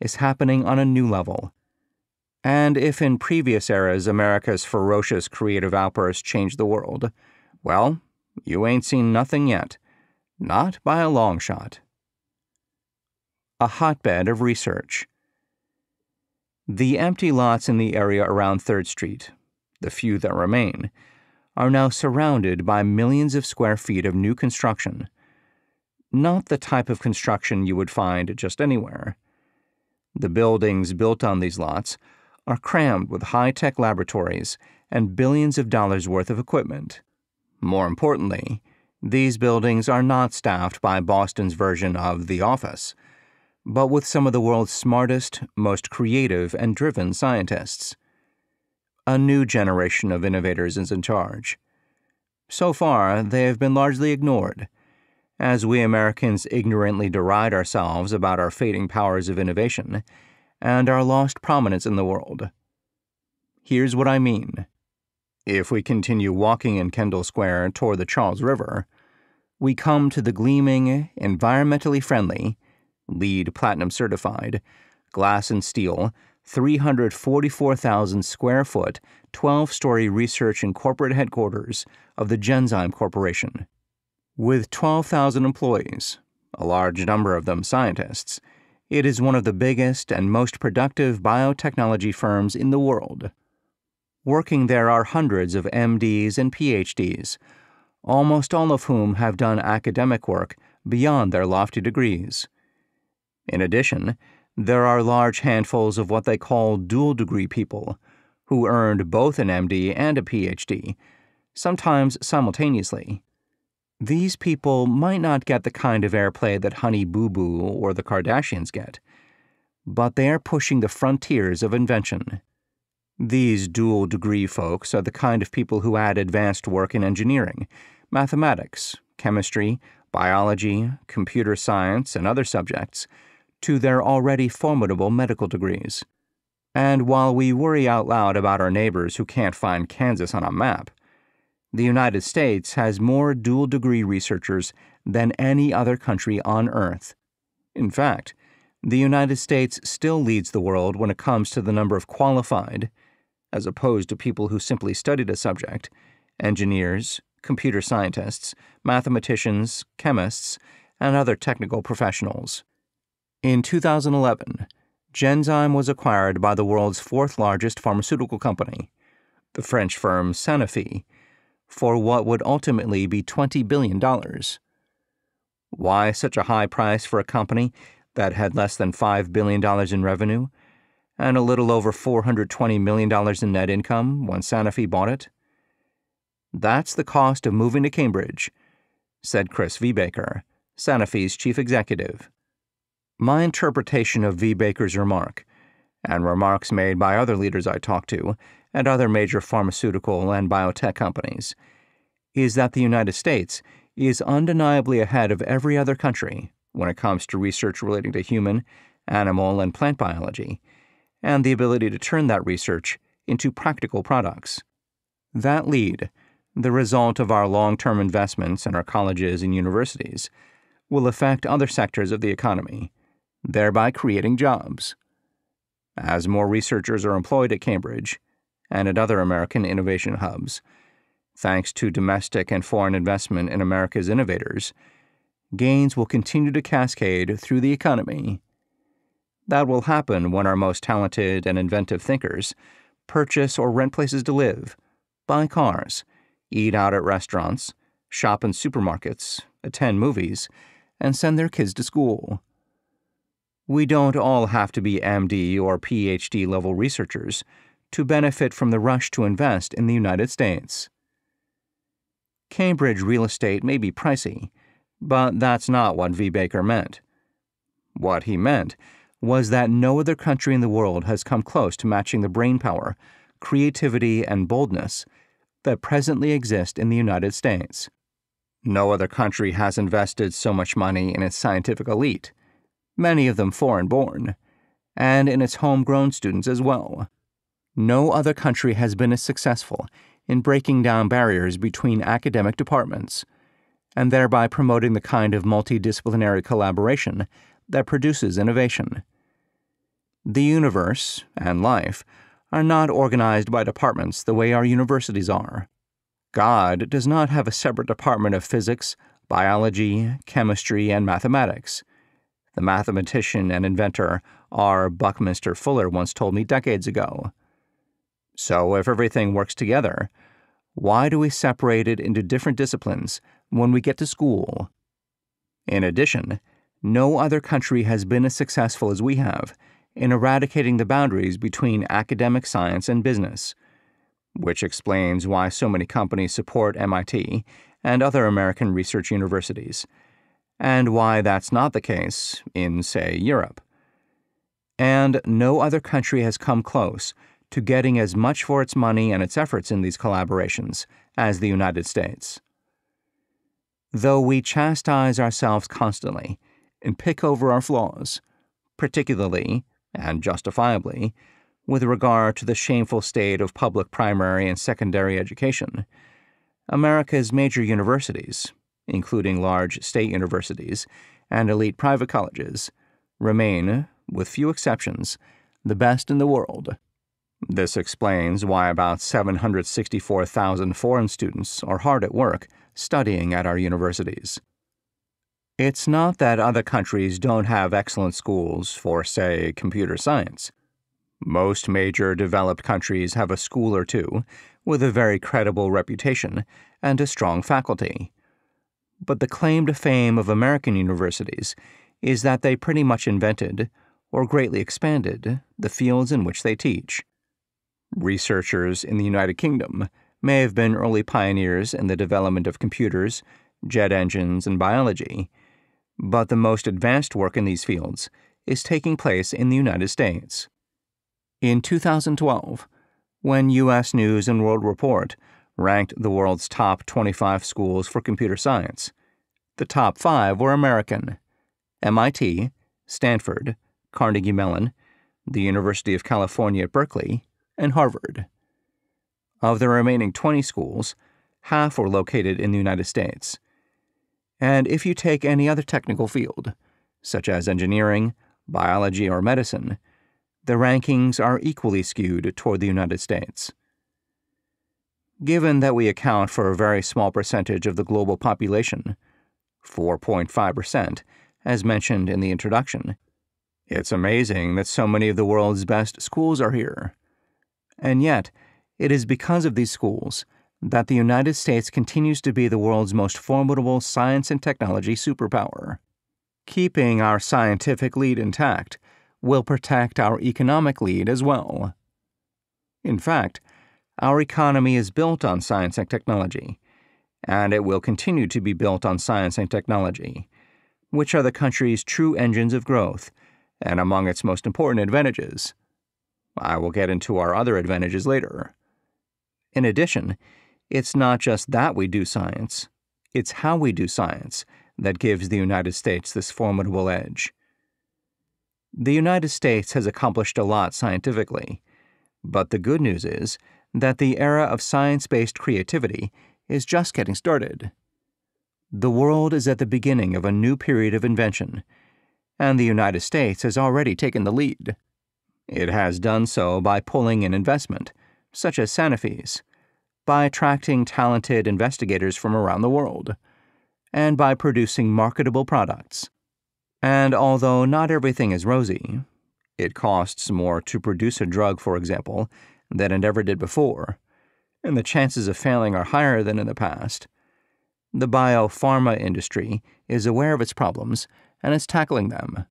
Speaker 1: is happening on a new level. And if in previous eras America's ferocious creative outbursts changed the world, well, you ain't seen nothing yet. Not by a long shot. A hotbed of research. The empty lots in the area around 3rd Street, the few that remain, are now surrounded by millions of square feet of new construction. Not the type of construction you would find just anywhere. The buildings built on these lots are crammed with high tech laboratories and billions of dollars worth of equipment. More importantly, these buildings are not staffed by Boston's version of The Office but with some of the world's smartest, most creative, and driven scientists. A new generation of innovators is in charge. So far, they have been largely ignored, as we Americans ignorantly deride ourselves about our fading powers of innovation and our lost prominence in the world. Here's what I mean. If we continue walking in Kendall Square toward the Charles River, we come to the gleaming, environmentally friendly, LEED Platinum certified, glass and steel, 344,000 square foot, 12 story research and corporate headquarters of the Genzyme Corporation. With 12,000 employees, a large number of them scientists, it is one of the biggest and most productive biotechnology firms in the world. Working there are hundreds of MDs and PhDs, almost all of whom have done academic work beyond their lofty degrees. In addition, there are large handfuls of what they call dual degree people, who earned both an MD and a PhD, sometimes simultaneously. These people might not get the kind of airplay that Honey Boo Boo or the Kardashians get, but they are pushing the frontiers of invention. These dual degree folks are the kind of people who add advanced work in engineering, mathematics, chemistry, biology, computer science, and other subjects to their already formidable medical degrees. And while we worry out loud about our neighbors who can't find Kansas on a map, the United States has more dual degree researchers than any other country on Earth. In fact, the United States still leads the world when it comes to the number of qualified, as opposed to people who simply studied a subject, engineers, computer scientists, mathematicians, chemists, and other technical professionals. In 2011, Genzyme was acquired by the world's fourth largest pharmaceutical company, the French firm Sanofi, for what would ultimately be $20 billion. Why such a high price for a company that had less than $5 billion in revenue and a little over $420 million in net income when Sanofi bought it? That's the cost of moving to Cambridge, said Chris Viehbacher, Sanofi's chief executive. My interpretation of Viehbacher's remark, and remarks made by other leaders I talked to and other major pharmaceutical and biotech companies, is that the United States is undeniably ahead of every other country when it comes to research relating to human, animal, and plant biology, and the ability to turn that research into practical products. That lead, the result of our long term investments in our colleges and universities, will affect other sectors of the economy, thereby creating jobs. As more researchers are employed at Cambridge and at other American innovation hubs, thanks to domestic and foreign investment in America's innovators, gains will continue to cascade through the economy. That will happen when our most talented and inventive thinkers purchase or rent places to live, buy cars, eat out at restaurants, shop in supermarkets, attend movies, and send their kids to school. We don't all have to be MD or PhD level researchers to benefit from the rush to invest in the United States. Cambridge real estate may be pricey, but that's not what Viehbacher meant. What he meant was that no other country in the world has come close to matching the brainpower, creativity, and boldness that presently exist in the United States. No other country has invested so much money in its scientific elite, many of them foreign born, and in its homegrown students as well. No other country has been as successful in breaking down barriers between academic departments and thereby promoting the kind of multidisciplinary collaboration that produces innovation. The universe and life are not organized by departments the way our universities are. God does not have a separate department of physics, biology, chemistry, and mathematics. The mathematician and inventor R. Buckminster Fuller once told me decades ago. So, if everything works together, why do we separate it into different disciplines when we get to school? In addition, no other country has been as successful as we have in eradicating the boundaries between academic science and business, which explains why so many companies support MIT and other American research universities, and why that's not the case in, say, Europe. And no other country has come close to getting as much for its money and its efforts in these collaborations as the United States. Though we chastise ourselves constantly and pick over our flaws, particularly, and justifiably, with regard to the shameful state of public primary and secondary education, America's major universities, including large state universities and elite private colleges, remain, with few exceptions, the best in the world. This explains why about 764,000 foreign students are hard at work studying at our universities. It's not that other countries don't have excellent schools for, say, computer science. Most major developed countries have a school or two with a very credible reputation and a strong faculty. But the claim to fame of American universities is that they pretty much invented, or greatly expanded, the fields in which they teach. Researchers in the United Kingdom may have been early pioneers in the development of computers, jet engines, and biology, but the most advanced work in these fields is taking place in the United States. In 2012, when U.S. News and World Report ranked the world's top 25 schools for computer science, the top five were American MIT, Stanford, Carnegie Mellon, the University of California at Berkeley, and Harvard. Of the remaining 20 schools, half were located in the United States. And if you take any other technical field, such as engineering, biology, or medicine, the rankings are equally skewed toward the United States. Given that we account for a very small percentage of the global population, 4.5%, as mentioned in the introduction, it's amazing that so many of the world's best schools are here. And yet, it is because of these schools that the United States continues to be the world's most formidable science and technology superpower. Keeping our scientific lead intact will protect our economic lead as well. In fact, our economy is built on science and technology, and it will continue to be built on science and technology, which are the country's true engines of growth and among its most important advantages. I will get into our other advantages later. In addition, it's not just that we do science, it's how we do science that gives the United States this formidable edge. The United States has accomplished a lot scientifically, but the good news is that the era of science based creativity is just getting started. The world is at the beginning of a new period of invention, and the United States has already taken the lead. It has done so by pulling in investment, such as Sanofi's, by attracting talented investigators from around the world, and by producing marketable products. And although not everything is rosy, it costs more to produce a drug, for example, than it ever did before, and the chances of failing are higher than in the past. The biopharma industry is aware of its problems and is tackling them.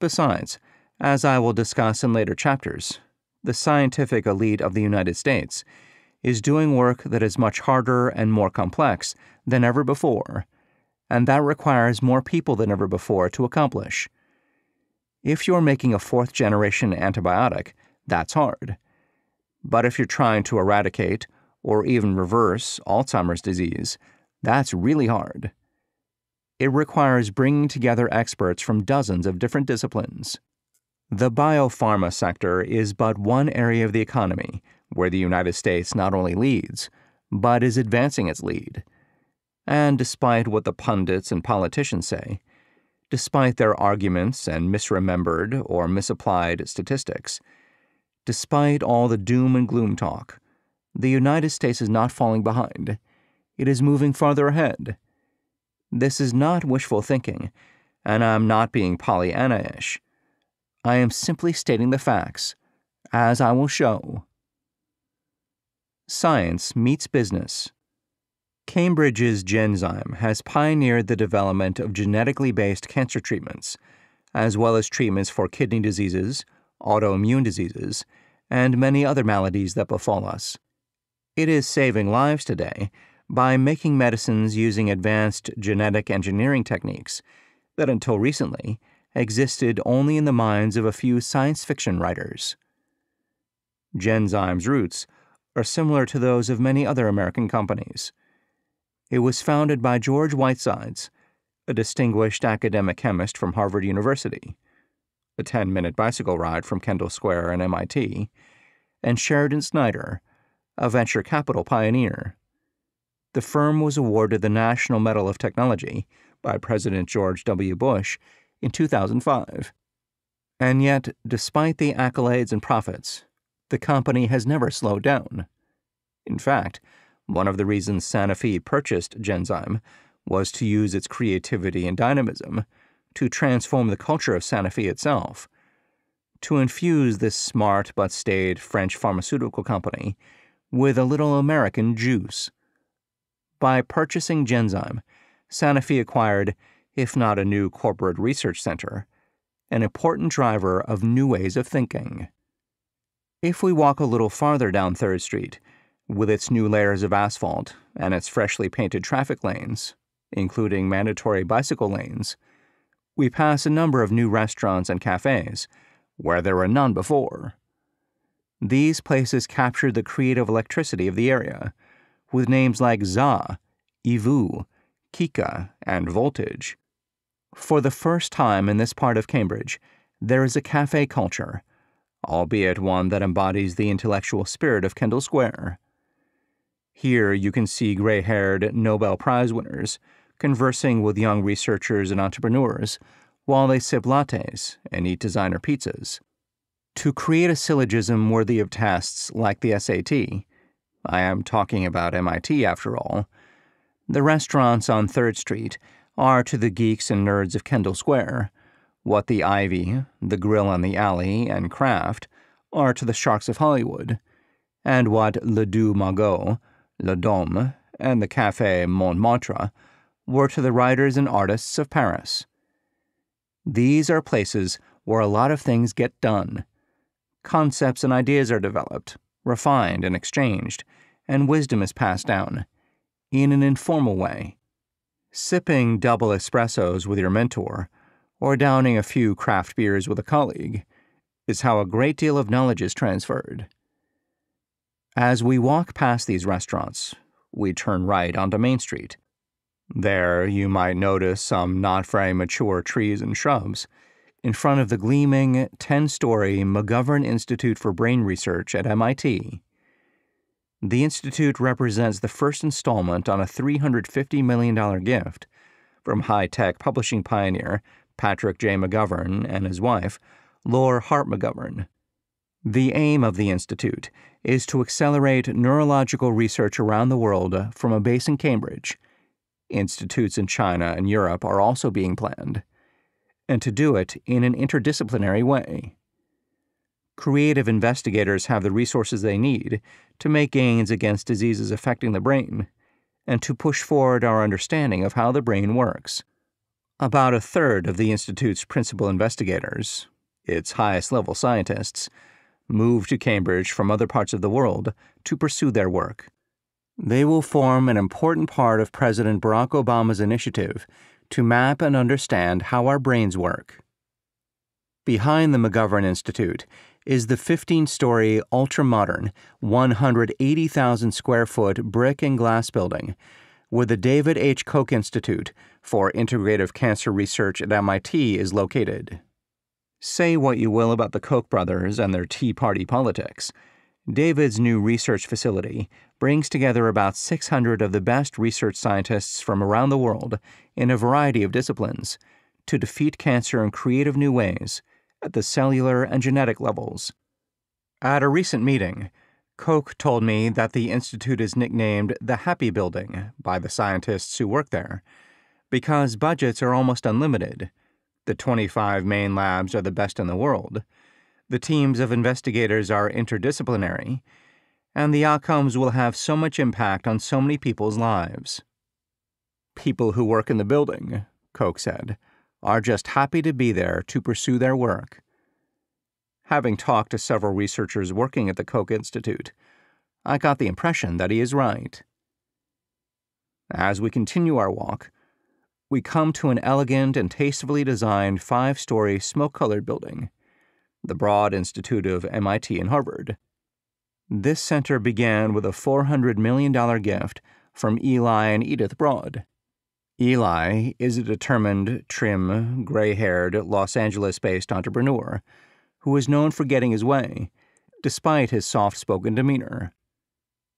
Speaker 1: Besides, as I will discuss in later chapters, the scientific elite of the United States is doing work that is much harder and more complex than ever before, and that requires more people than ever before to accomplish. If you're making a fourth generation antibiotic, that's hard. But if you're trying to eradicate or even reverse Alzheimer's disease, that's really hard. It requires bringing together experts from dozens of different disciplines. The biopharma sector is but one area of the economy where the United States not only leads, but is advancing its lead. And despite what the pundits and politicians say, despite their arguments and misremembered or misapplied statistics, despite all the doom and gloom talk, the United States is not falling behind. It is moving farther ahead. This is not wishful thinking, and I'm not being Pollyanna ish. I am simply stating the facts, as I will show. Science meets business. Cambridge's Genzyme has pioneered the development of genetically based cancer treatments, as well as treatments for kidney diseases, autoimmune diseases, and many other maladies that befall us. It is saving lives today by making medicines using advanced genetic engineering techniques that until recently existed only in the minds of a few science fiction writers. Genzyme's roots are similar to those of many other American companies. It was founded by George Whitesides, a distinguished academic chemist from Harvard University, a 10 minute bicycle ride from Kendall Square and MIT, and Sheridan Snyder, a venture capital pioneer. The firm was awarded the National Medal of Technology by President George W. Bush in 2005. And yet, despite the accolades and profits, the company has never slowed down. In fact, one of the reasons Sanofi purchased Genzyme was to use its creativity and dynamism to transform the culture of Sanofi itself, to infuse this smart but staid French pharmaceutical company with a little American juice. By purchasing Genzyme, Sanofi acquired if not a new corporate research center, an important driver of new ways of thinking. If we walk a little farther down 3rd Street, with its new layers of asphalt and its freshly painted traffic lanes, including mandatory bicycle lanes, we pass a number of new restaurants and cafes where there were none before. These places captured the creative electricity of the area, with names like Za, EVOO, Kika, and Voltage. For the first time in this part of Cambridge, there is a cafe culture, albeit one that embodies the intellectual spirit of Kendall Square. Here you can see gray haired Nobel Prize winners conversing with young researchers and entrepreneurs while they sip lattes and eat designer pizzas. To create a syllogism worthy of tests like the SAT, I am talking about MIT after all, the restaurants on 3rd Street are to the geeks and nerds of Kendall Square what the Ivy, the Grill on the Alley, and Craft are to the sharks of Hollywood, and what Le Deux Magots, Le Dôme, and the Café Montmartre were to the writers and artists of Paris. These are places where a lot of things get done. Concepts and ideas are developed, refined, and exchanged, and wisdom is passed down in an informal way. Sipping double espressos with your mentor, or downing a few craft beers with a colleague, is how a great deal of knowledge is transferred. As we walk past these restaurants, we turn right onto Main Street. There, you might notice some not very mature trees and shrubs in front of the gleaming 10 story McGovern Institute for Brain Research at MIT. The Institute represents the first installment on a $350 million gift from high tech publishing pioneer Patrick J. McGovern and his wife, Lore Harp McGovern. The aim of the Institute is to accelerate neurological research around the world from a base in Cambridge. Institutes in China and Europe are also being planned, and to do it in an interdisciplinary way. Creative investigators have the resources they need to make gains against diseases affecting the brain and to push forward our understanding of how the brain works. About a third of the Institute's principal investigators, its highest level scientists, move to Cambridge from other parts of the world to pursue their work. They will form an important part of President Barack Obama's initiative to map and understand how our brains work. Behind the McGovern Institute is the 15 story, ultra modern, 180,000 square foot brick and glass building where the David H. Koch Institute for Integrative Cancer Research at MIT is located. Say what you will about the Koch brothers and their Tea Party politics. David's new research facility brings together about 600 of the best research scientists from around the world in a variety of disciplines to defeat cancer in creative new ways at the cellular and genetic levels. At a recent meeting, Koch told me that the Institute is nicknamed the Happy Building by the scientists who work there because budgets are almost unlimited. The 25 main labs are the best in the world. The teams of investigators are interdisciplinary, and the outcomes will have so much impact on so many people's lives. People who work in the building, Koch said, are just happy to be there to pursue their work. Having talked to several researchers working at the Koch Institute, I got the impression that he is right. As we continue our walk, we come to an elegant and tastefully designed five story smoke colored building, the Broad Institute of MIT and Harvard. This center began with a $400 million gift from Eli and Edith Broad. Eli is a determined, trim, gray haired, Los Angeles based entrepreneur who is known for getting his way, despite his soft spoken demeanor.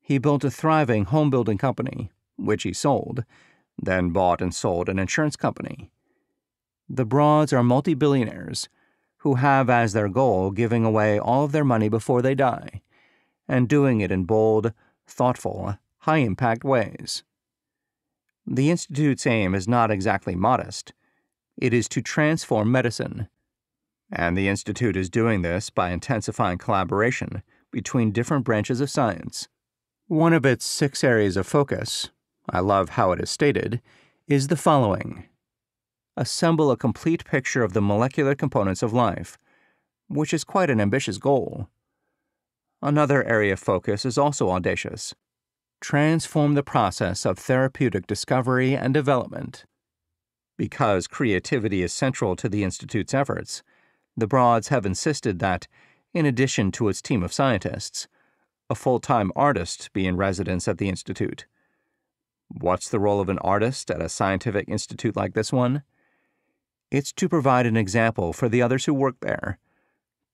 Speaker 1: He built a thriving home building company, which he sold, then bought and sold an insurance company. The Broads are multi billionaires who have as their goal giving away all of their money before they die, and doing it in bold, thoughtful, high impact ways. The Institute's aim is not exactly modest. It is to transform medicine. And the Institute is doing this by intensifying collaboration between different branches of science. One of its six areas of focus, I love how it is stated, is the following Assemble a complete picture of the molecular components of life, which is quite an ambitious goal. Another area of focus is also audacious transform the process of therapeutic discovery and development. Because creativity is central to the Institute's efforts, the Broads have insisted that, in addition to its team of scientists, a full time artist be in residence at the Institute. What's the role of an artist at a scientific institute like this one? It's to provide an example for the others who work there,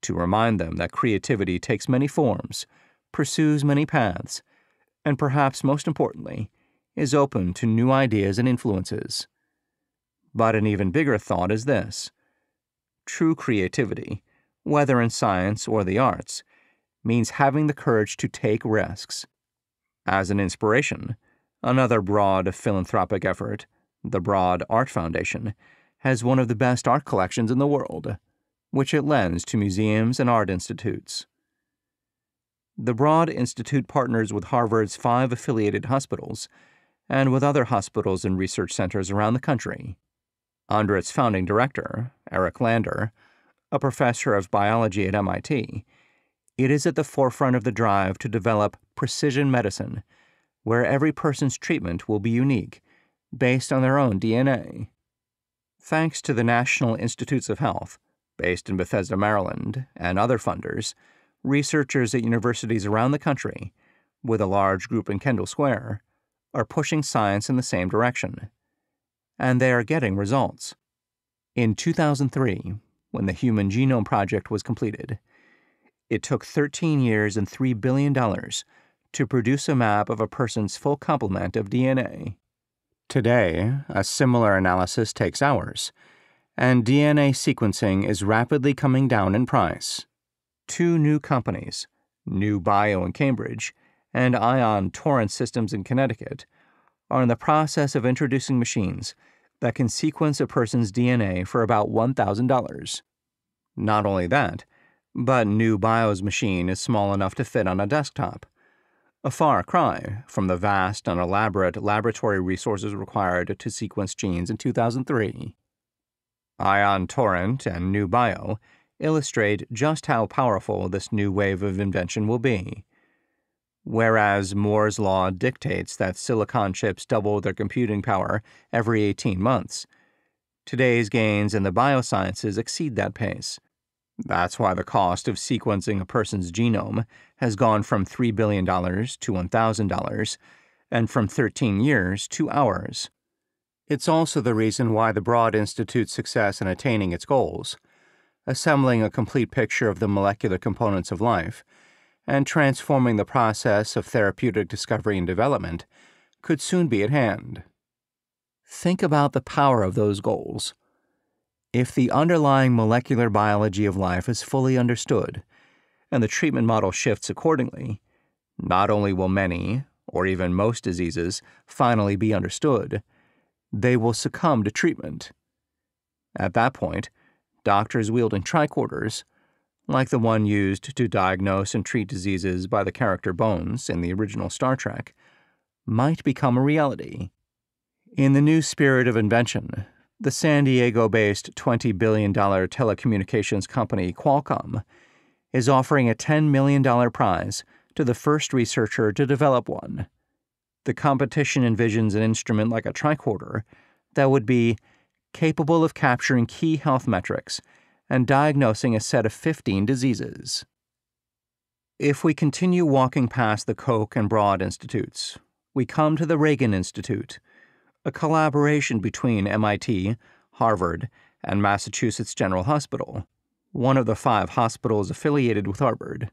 Speaker 1: to remind them that creativity takes many forms, pursues many paths, and perhaps most importantly, is open to new ideas and influences. But an even bigger thought is this true creativity, whether in science or the arts, means having the courage to take risks. As an inspiration, another broad philanthropic effort, the Broad Art Foundation, has one of the best art collections in the world, which it lends to museums and art institutes. The Broad Institute partners with Harvard's five affiliated hospitals and with other hospitals and research centers around the country. Under its founding director, Eric Lander, a professor of biology at MIT, it is at the forefront of the drive to develop precision medicine, where every person's treatment will be unique, based on their own DNA. Thanks to the National Institutes of Health, based in Bethesda, Maryland, and other funders, researchers at universities around the country, with a large group in Kendall Square, are pushing science in the same direction. And they are getting results. In 2003, when the Human Genome Project was completed, it took 13 years and $3 billion to produce a map of a person's full complement of DNA. Today, a similar analysis takes hours, and DNA sequencing is rapidly coming down in price. Two new companies, GnuBIO in Cambridge and Ion Torrent Systems in Connecticut, are in the process of introducing machines that can sequence a person's DNA for about $1,000. Not only that, but GnuBIO's machine is small enough to fit on a desktop. A far cry from the vast and elaborate laboratory resources required to sequence genes in 2003. Ion Torrent and GnuBIO illustrate just how powerful this new wave of invention will be. Whereas Moore's Law dictates that silicon chips double their computing power every 18 months, today's gains in the biosciences exceed that pace. That's why the cost of sequencing a person's genome has gone from $3 billion to $1,000 and from 13 years to hours. It's also the reason why the Broad Institute's success in attaining its goals, assembling a complete picture of the molecular components of life, and transforming the process of therapeutic discovery and development, could soon be at hand. Think about the power of those goals. If the underlying molecular biology of life is fully understood, and the treatment model shifts accordingly, not only will many, or even most diseases, finally be understood, they will succumb to treatment. At that point, doctors wielding tricorders, like the one used to diagnose and treat diseases by the character Bones in the original Star Trek, might become a reality. In the new spirit of invention, the San Diego based $20 billion telecommunications company Qualcomm is offering a $10 million prize to the first researcher to develop one. The competition envisions an instrument like a tricorder that would be capable of capturing key health metrics and diagnosing a set of 15 diseases. If we continue walking past the Koch and Broad Institutes, we come to the Ragon Institute, a collaboration between MIT, Harvard, and Massachusetts General Hospital, one of the five hospitals affiliated with Harvard,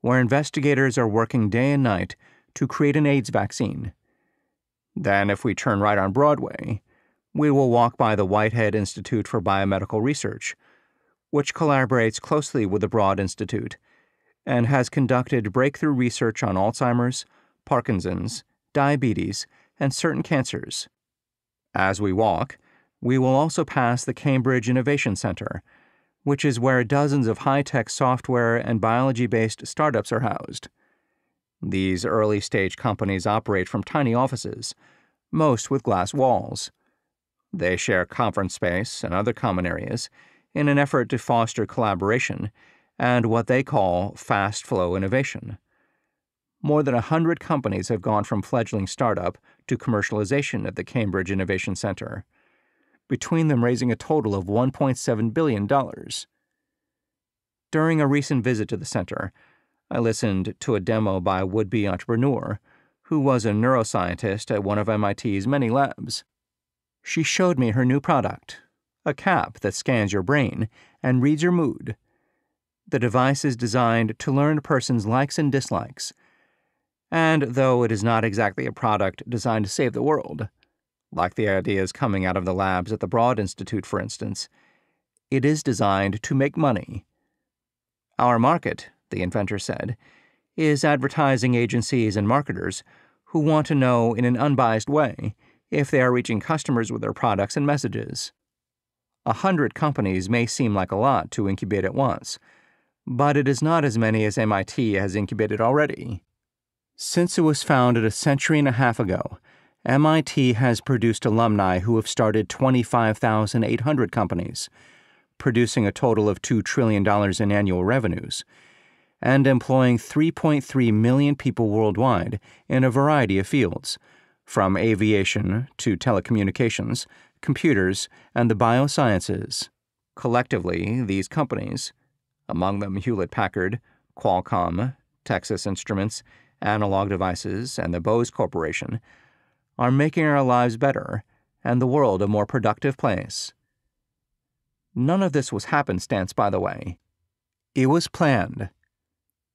Speaker 1: where investigators are working day and night to create an AIDS vaccine. Then, if we turn right on Broadway, we will walk by the Whitehead Institute for Biomedical Research, which collaborates closely with the Broad Institute and has conducted breakthrough research on Alzheimer's, Parkinson's, diabetes, and certain cancers. As we walk, we will also pass the Cambridge Innovation Center, which is where dozens of high tech software and biology based startups are housed. These early stage companies operate from tiny offices, most with glass walls. They share conference space and other common areas in an effort to foster collaboration and what they call fast flow innovation. More than a hundred companies have gone from fledgling startup to commercialization at the Cambridge Innovation Center, between them raising a total of $1.7 billion. During a recent visit to the center, I listened to a demo by a would be entrepreneur who was a neuroscientist at one of MIT's many labs. She showed me her new product, a cap that scans your brain and reads your mood. The device is designed to learn a person's likes and dislikes. And though it is not exactly a product designed to save the world, like the ideas coming out of the labs at the Broad Institute, for instance, it is designed to make money. Our market, the inventor said, is advertising agencies and marketers who want to know in an unbiased way if they are reaching customers with their products and messages. A hundred companies may seem like a lot to incubate at once, but it is not as many as MIT has incubated already. Since it was founded a century and a half ago, MIT has produced alumni who have started 25,800 companies, producing a total of $2 trillion in annual revenues, and employing 3.3 million people worldwide in a variety of fields, from aviation to telecommunications computers, and the biosciences. Collectively, these companies, among them Hewlett Packard, Qualcomm, Texas Instruments, Analog Devices, and the Bose Corporation, are making our lives better and the world a more productive place. None of this was happenstance, by the way. It was planned.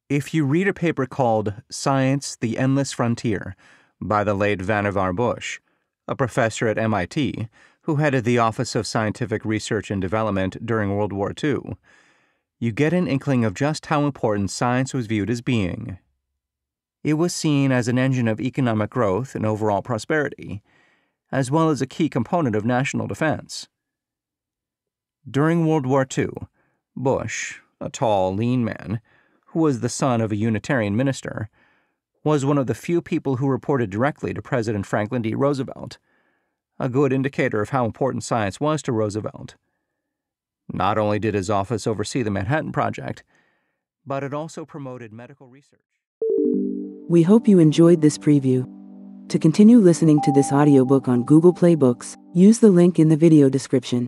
Speaker 1: If you read a paper called Science the Endless Frontier by the late Vannevar Bush, a professor at MIT who headed the Office of Scientific Research and Development during World War II, you get an inkling of just how important science was viewed as being. It was seen as an engine of economic growth and overall prosperity, as well as a key component of national defense. During World War II, Bush, a tall, lean man, who was the son of a Unitarian minister, was one of the few people who reported directly to President Franklin D. Roosevelt, a good indicator of how important science was to Roosevelt. Not only did his office oversee the Manhattan Project, but it also promoted medical research.
Speaker 2: We hope you enjoyed this preview. To continue listening to this audiobook on Google Play Books, use the link in the video description.